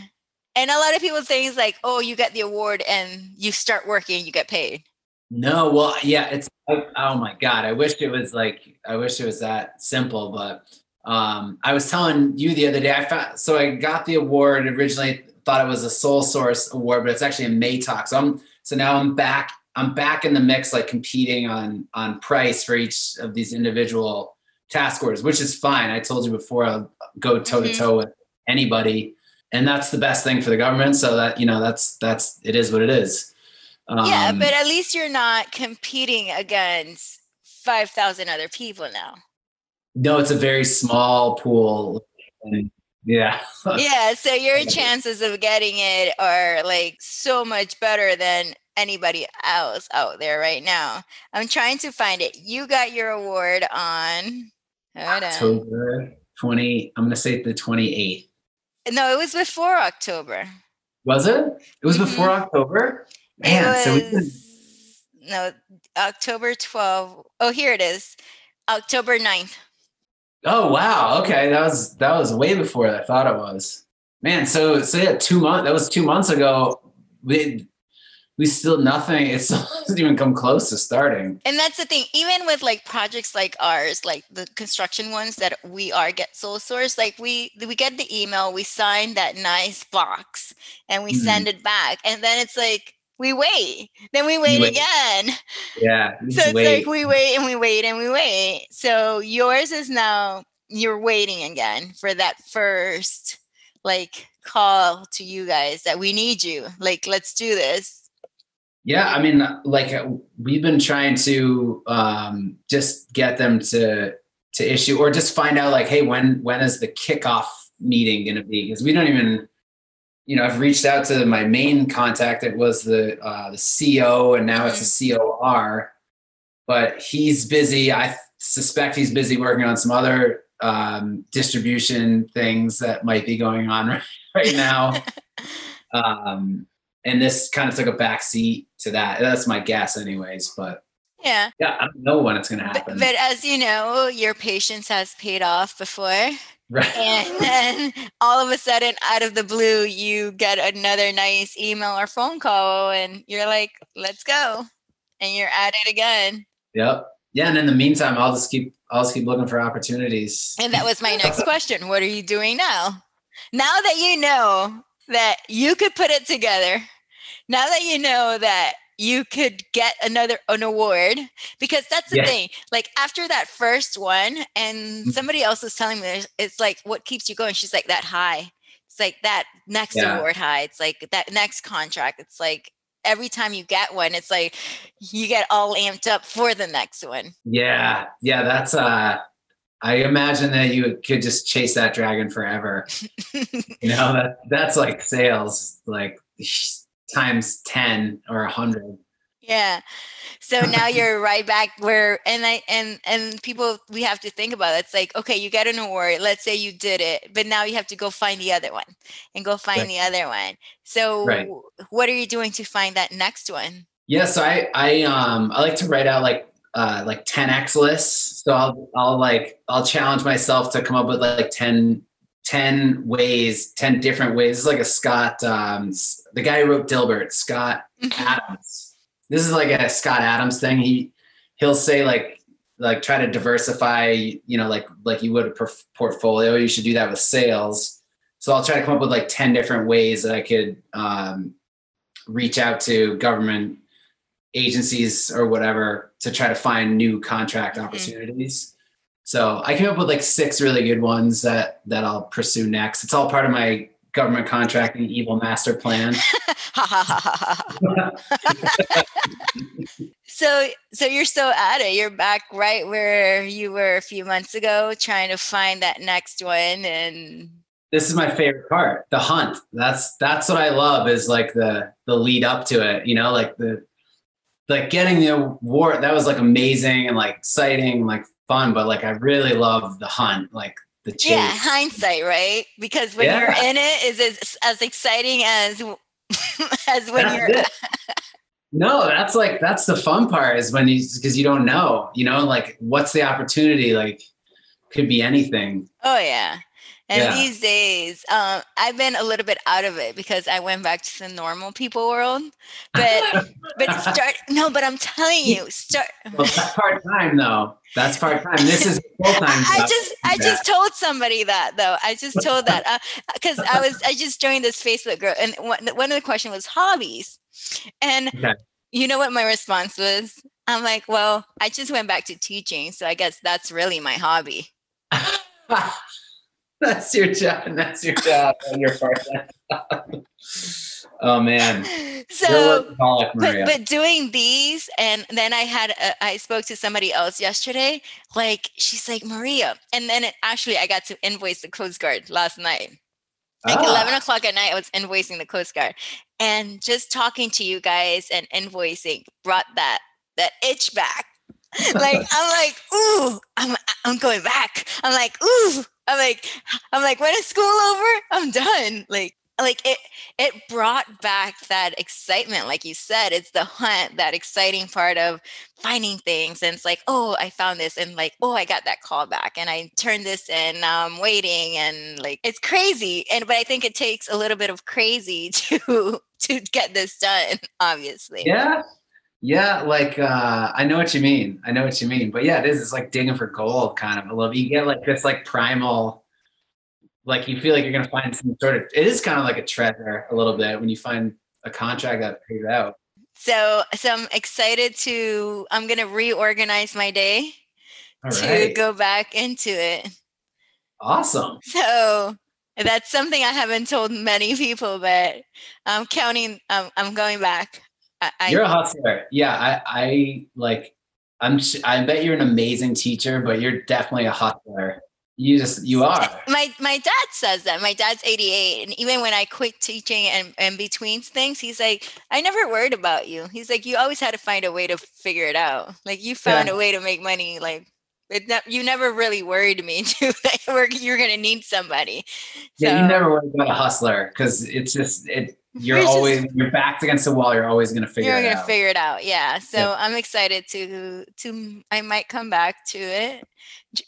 and a lot of people think it's like, oh, you get the award and you start working, you get paid. No, well, yeah, it's like, oh my god, I wish it was like I wish it was that simple, but um, I was telling you the other day, I found so I got the award originally thought it was a sole source award, but it's actually a MATOC. So I'm so now I'm back. I'm back in the mix, like competing on on price for each of these individual task orders, which is fine. I told you before, I'll go toe to toe with anybody, and that's the best thing for the government. So that you know, that's that's it is what it is. Um, yeah, but at least you're not competing against five thousand other people now. No, it's a very small pool. Yeah. yeah. So your chances of getting it are like so much better than anybody else out there right now. I'm trying to find it. You got your award on October 20, I'm going to say the 28th. No, it was before October. Was it? It was before mm-hmm. October? Man, was, so we. No, October 12. Oh, here it is. October 9th. Oh wow. Okay. That was that was way before I thought it was. Man, so so yeah, two months that was two months ago. We we still nothing it still doesn't even come close to starting and that's the thing even with like projects like ours like the construction ones that we are get sole source like we we get the email we sign that nice box and we mm-hmm. send it back and then it's like we wait then we wait, wait. again yeah so it's wait. like we wait and we wait and we wait so yours is now you're waiting again for that first like call to you guys that we need you like let's do this yeah, I mean, like we've been trying to um, just get them to to issue or just find out like, hey, when when is the kickoff meeting going to be? Because we don't even, you know, I've reached out to my main contact. It was the uh, the CO, and now it's the COR, but he's busy. I suspect he's busy working on some other um, distribution things that might be going on right, right now. um, and this kind of took a back seat to that. That's my guess, anyways. But yeah, yeah, I don't know when it's going to happen. But, but as you know, your patience has paid off before. Right. And then all of a sudden, out of the blue, you get another nice email or phone call, and you're like, let's go. And you're at it again. Yep. Yeah. And in the meantime, I'll just keep I'll just keep looking for opportunities. And that was my next question. What are you doing now? Now that you know that you could put it together, now that you know that you could get another an award because that's the yeah. thing like after that first one and mm. somebody else was telling me it's like what keeps you going she's like that high it's like that next yeah. award high it's like that next contract it's like every time you get one it's like you get all amped up for the next one yeah yeah that's uh I imagine that you could just chase that dragon forever. you know, that that's like sales, like times 10 or 100 yeah so now you're right back where and i and and people we have to think about it. it's like okay you get an award let's say you did it but now you have to go find the other one and go find right. the other one so right. what are you doing to find that next one yeah so i i um i like to write out like uh like 10x lists so i'll i'll like i'll challenge myself to come up with like 10 10 ways, 10 different ways. It's like a Scott, um, the guy who wrote Dilbert, Scott mm-hmm. Adams. This is like a Scott Adams thing. He, he'll say like, like try to diversify, you know, like, like you would a portfolio. You should do that with sales. So I'll try to come up with like 10 different ways that I could, um, reach out to government agencies or whatever to try to find new contract mm-hmm. opportunities. So I came up with like six really good ones that that I'll pursue next. It's all part of my government contracting evil master plan. so so you're so at it. You're back right where you were a few months ago trying to find that next one and this is my favorite part the hunt that's that's what i love is like the the lead up to it you know like the like getting the award that was like amazing and like exciting like fun, but like I really love the hunt, like the chase. Yeah, hindsight, right? Because when yeah. you're in it, is as, as exciting as as when that's you're. no, that's like that's the fun part is when you because you don't know, you know, like what's the opportunity? Like could be anything. Oh yeah. And yeah. these days, um, I've been a little bit out of it because I went back to the normal people world. But but start no, but I'm telling you, start. well, that's part time though. That's part time. This is full time. I just I just told somebody that though. I just told that because uh, I was I just joined this Facebook group and one, one of the question was hobbies, and okay. you know what my response was? I'm like, well, I just went back to teaching, so I guess that's really my hobby. that's your job. That's your job your part. oh man. So, but, but doing these, and then I had a, I spoke to somebody else yesterday. Like she's like Maria, and then it, actually I got to invoice the Coast Guard last night. Like ah. 11 o'clock at night, I was invoicing the Coast Guard, and just talking to you guys and invoicing brought that that itch back like I'm like, ooh, I'm I'm going back. I'm like, ooh, I'm like, I'm like, when is school over? I'm done. Like, like it it brought back that excitement like you said it's the hunt that exciting part of finding things and it's like oh i found this and like oh i got that call back and i turned this in now i'm waiting and like it's crazy and but i think it takes a little bit of crazy to to get this done obviously yeah yeah, like uh, I know what you mean. I know what you mean. But yeah, it is. It's like digging for gold, kind of. I love you get like this like primal, like you feel like you're gonna find some sort of. It is kind of like a treasure a little bit when you find a contract that pays out. So, so I'm excited to. I'm gonna reorganize my day to go back into it. Awesome. So that's something I haven't told many people, but I'm counting. Um, I'm going back. I, you're a hustler. Yeah, I, I like. I'm. I bet you're an amazing teacher, but you're definitely a hustler. You just you are. My my dad says that. My dad's 88, and even when I quit teaching and and between things, he's like, I never worried about you. He's like, you always had to find a way to figure it out. Like you found yeah. a way to make money. Like it ne- you never really worried me to like you're gonna need somebody. So, yeah, you never worry about a hustler because it's just it. You're, you're always just, you're backed against the wall. You're always gonna figure. You're gonna figure it out. Yeah. So yeah. I'm excited to to. I might come back to it,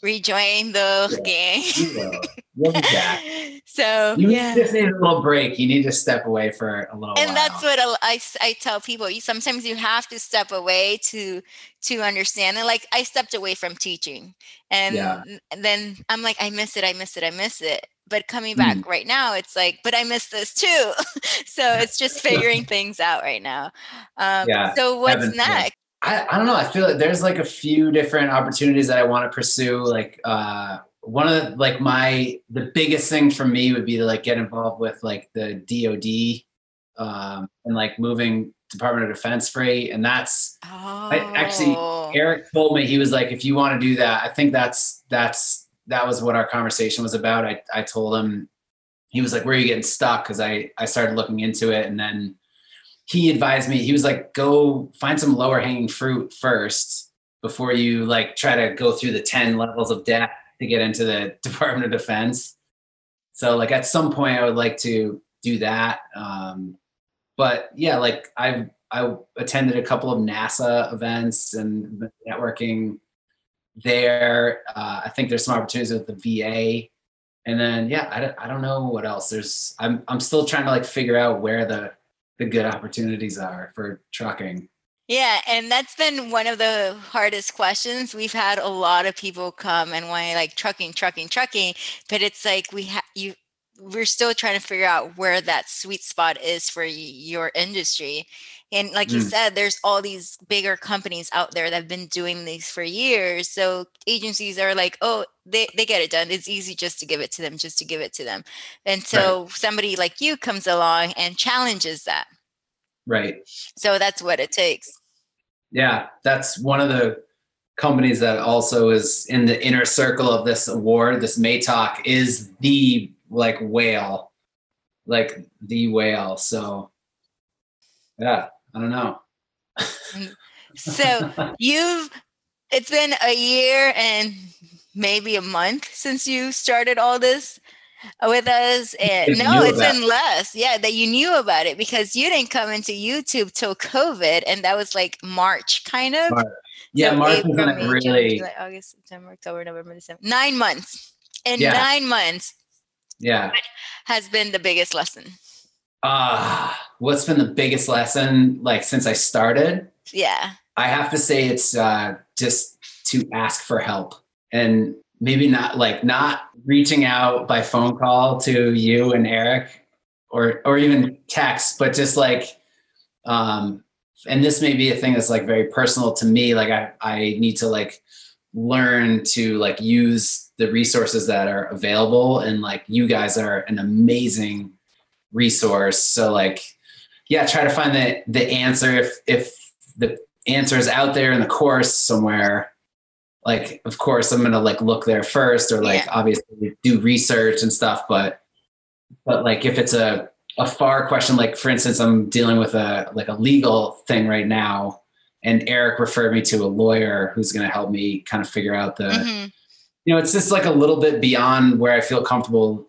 rejoin the yeah. gang. We'll be back. so you yeah. just need a little break. You need to step away for a little. And while. that's what I, I tell people. You sometimes you have to step away to to understand. And like I stepped away from teaching, and, yeah. and then I'm like, I miss it. I miss it. I miss it. But coming back mm. right now, it's like, but I miss this too. so it's just figuring things out right now. Um, yeah. So what's next? I, I don't know. I feel like there's like a few different opportunities that I want to pursue. Like uh, one of the, like my the biggest thing for me would be to like get involved with like the DoD um, and like moving Department of Defense free. and that's oh. I, actually Eric told me he was like, if you want to do that, I think that's that's that was what our conversation was about. I I told him he was like, where are you getting stuck? Because I I started looking into it, and then he advised me. He was like, go find some lower hanging fruit first before you like try to go through the ten levels of debt to get into the Department of Defense. So like at some point I would like to do that. Um, but yeah, like I I attended a couple of NASA events and networking there. Uh, I think there's some opportunities with the VA. And then yeah, I, I don't know what else. There's I'm I'm still trying to like figure out where the the good opportunities are for trucking. Yeah, and that's been one of the hardest questions. We've had a lot of people come and want like trucking, trucking, trucking, but it's like we have you. We're still trying to figure out where that sweet spot is for your industry. And like mm. you said, there's all these bigger companies out there that have been doing these for years. So agencies are like, oh, they, they get it done. It's easy just to give it to them, just to give it to them. And so right. somebody like you comes along and challenges that. Right. So that's what it takes yeah, that's one of the companies that also is in the inner circle of this award. This MATOC is the like whale, like the whale. So yeah, I don't know. so you've it's been a year and maybe a month since you started all this with us and no it's been less. Yeah that you knew about it because you didn't come into youtube till covid and that was like march kind of. March. yeah so march was like really July, august september october november december nine months. In yeah. nine months yeah. has been the biggest lesson ah uh, what's been the biggest lesson like since i started yeah i have to say it's uh just to ask for help and maybe not like not reaching out by phone call to you and Eric or or even text, but just like um and this may be a thing that's like very personal to me. Like I I need to like learn to like use the resources that are available and like you guys are an amazing resource. So like yeah, try to find the the answer if if the answer is out there in the course somewhere like of course i'm gonna like look there first or like yeah. obviously do research and stuff but but like if it's a a far question like for instance i'm dealing with a like a legal thing right now and eric referred me to a lawyer who's going to help me kind of figure out the mm-hmm. you know it's just like a little bit beyond where i feel comfortable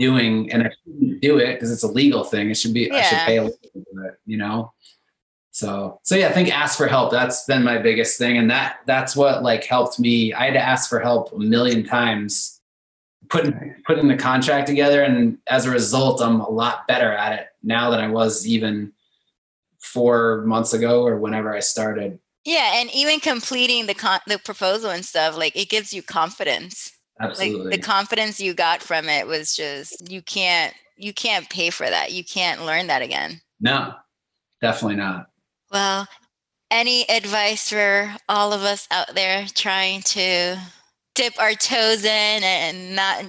doing and i shouldn't do it because it's a legal thing. It should be yeah. i should pay a little bit it you know? So so yeah i think ask for help. That's been my biggest thing and that that's what like helped me. I had to ask for help a million times putting putting the contract together and as a result i'm a lot better at it now than i was even four months ago or whenever i started. Yeah and even completing the con- the proposal and stuff like it gives you confidence absolutely like the confidence you got from it was just you can't you can't pay for that. You can't learn that again. No definitely not. Well, any advice for all of us out there trying to dip our toes in and not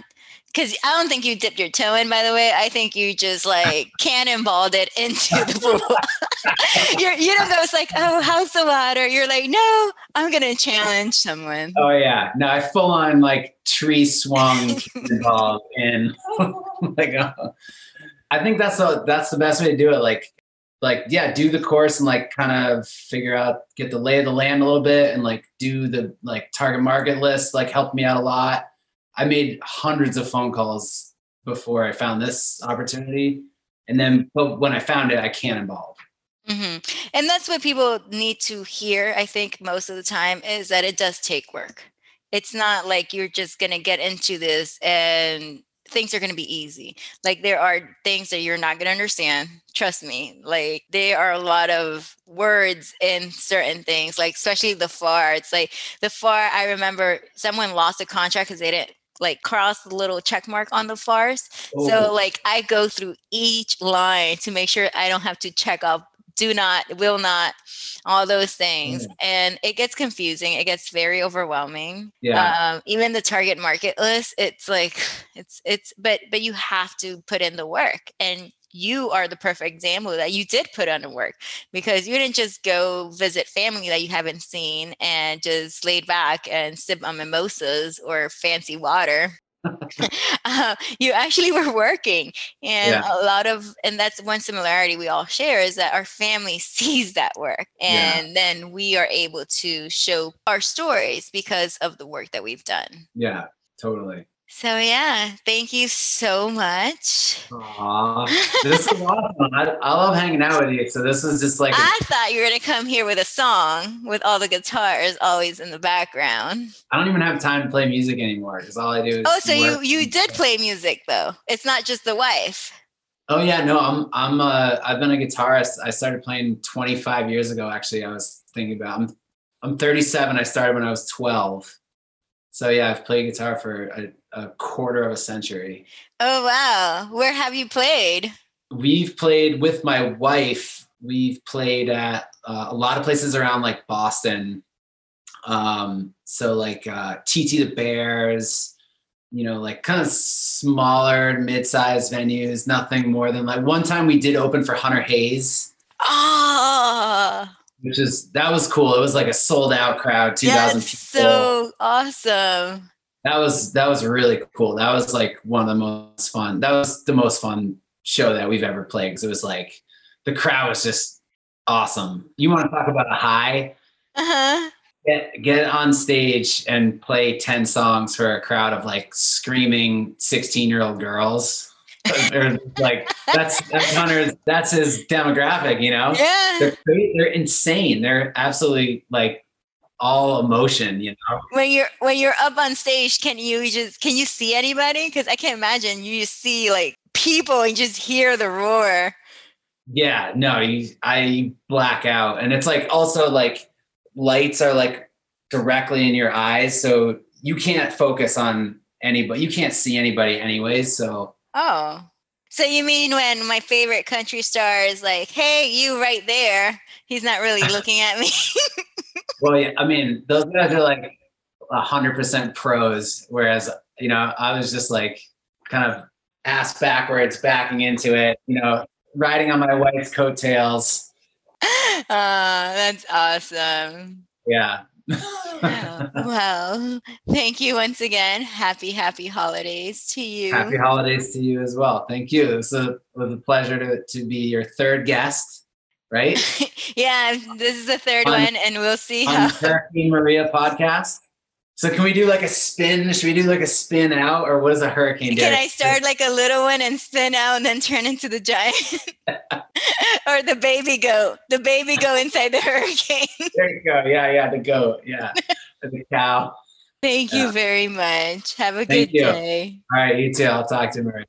because I don't think you dipped your toe in, by the way. I think you just like cannonballed it into the pool. You're, you don't go, it's like, oh, how's the water? You're like, no, I'm going to challenge someone. Oh, yeah. No, I full on like tree swung ball in. like, oh. I think that's the, that's the best way to do it. Like, like yeah do the course and like kind of figure out get the lay of the land a little bit and like do the like target market list like helped me out a lot i made hundreds of phone calls before i found this opportunity and then but when i found it i cannonballed hmm And that's what people need to hear, I think, most of the time is that it does take work. It's not like you're just going to get into this and things are going to be easy. Like there are things that you're not going to understand. Trust me. Like there are a lot of words in certain things, like especially the FAR. It's like the FAR. I remember someone lost a contract because they didn't like cross the little check mark on the FARs. Oh. So like I go through each line to make sure I don't have to check off do not, will not, all those things. Mm. And it gets confusing. It gets very overwhelming. yeah Um, even the target market list, it's like it's it's but but you have to put in the work. And you are the perfect example that you did put on the work because you didn't just go visit family that you haven't seen and just laid back and sip on mimosas or fancy water uh, you actually were working and Yeah. a lot of and that's one similarity we all share is that our family sees that work Yeah. and then we are able to show our stories because of the work that we've done yeah totally so yeah thank you so much Aw, this is awesome. I, I love hanging out with you. So this is just like a- i thought you were going to come here with a song with all the guitars always in the background I don't even have time to play music anymore because all I do is oh so you work you and did play music though it's not just the wife Oh yeah, no, I'm I'm uh I've been a guitarist. I started playing 25 years ago. Actually, I was thinking about. I'm I'm 37. I started when I was 12. So yeah, I've played guitar for a, a quarter of a century. oh wow where have you played We've played with my wife. We've played at uh, a lot of places around like Boston. Um, so like uh, TT the Bears, you know, like kind of smaller, mid-sized venues. Nothing more than like one time we did open for Hunter Hayes. Ah, which is that was cool. It was like a sold out crowd, two thousand people. so awesome. that was that was really cool. That was like one of the most fun. That was the most fun show that we've ever played because it was like the crowd was just awesome. You want to talk about a high? Uh-huh. Get get on stage and play ten songs for a crowd of like screaming sixteen year old girls. Like that's that's Hunter's that's his demographic, you know. Yeah. they're they're insane. They're absolutely like all emotion, you know. When you're when you're up on stage, can you just can you see anybody? Because I can't imagine you just see like people and just hear the roar. Yeah, no, you I black out. And it's like also like lights are like directly in your eyes, so you can't focus on anybody. You can't see anybody anyways, so Oh. So you mean when my favorite country star is like, "Hey, you right there," he's not really looking at me. well, yeah, I mean, those guys are like hundred percent pros, whereas you know, I was just like kind of ass backwards, backing into it, you know, riding on my wife's coattails. uh, that's awesome. Yeah. Yeah. well, thank you once again. Happy, happy holidays to you. Happy holidays to you as well. Thank you. It was a, it was a pleasure to, to be your third guest, right? yeah, this is the third On- one, and we'll see On how. Hurricane Maria podcast. So can we do like a spin? Should we do like a spin out or what does a hurricane? Can I start like a little one and spin out and then turn into the giant? or the baby goat, the baby goat inside the hurricane. There you go. Yeah, yeah, the goat. Yeah. the cow. Thank you very much. Have a Thank good you. day. All right, you too. I'll talk to you, Maria.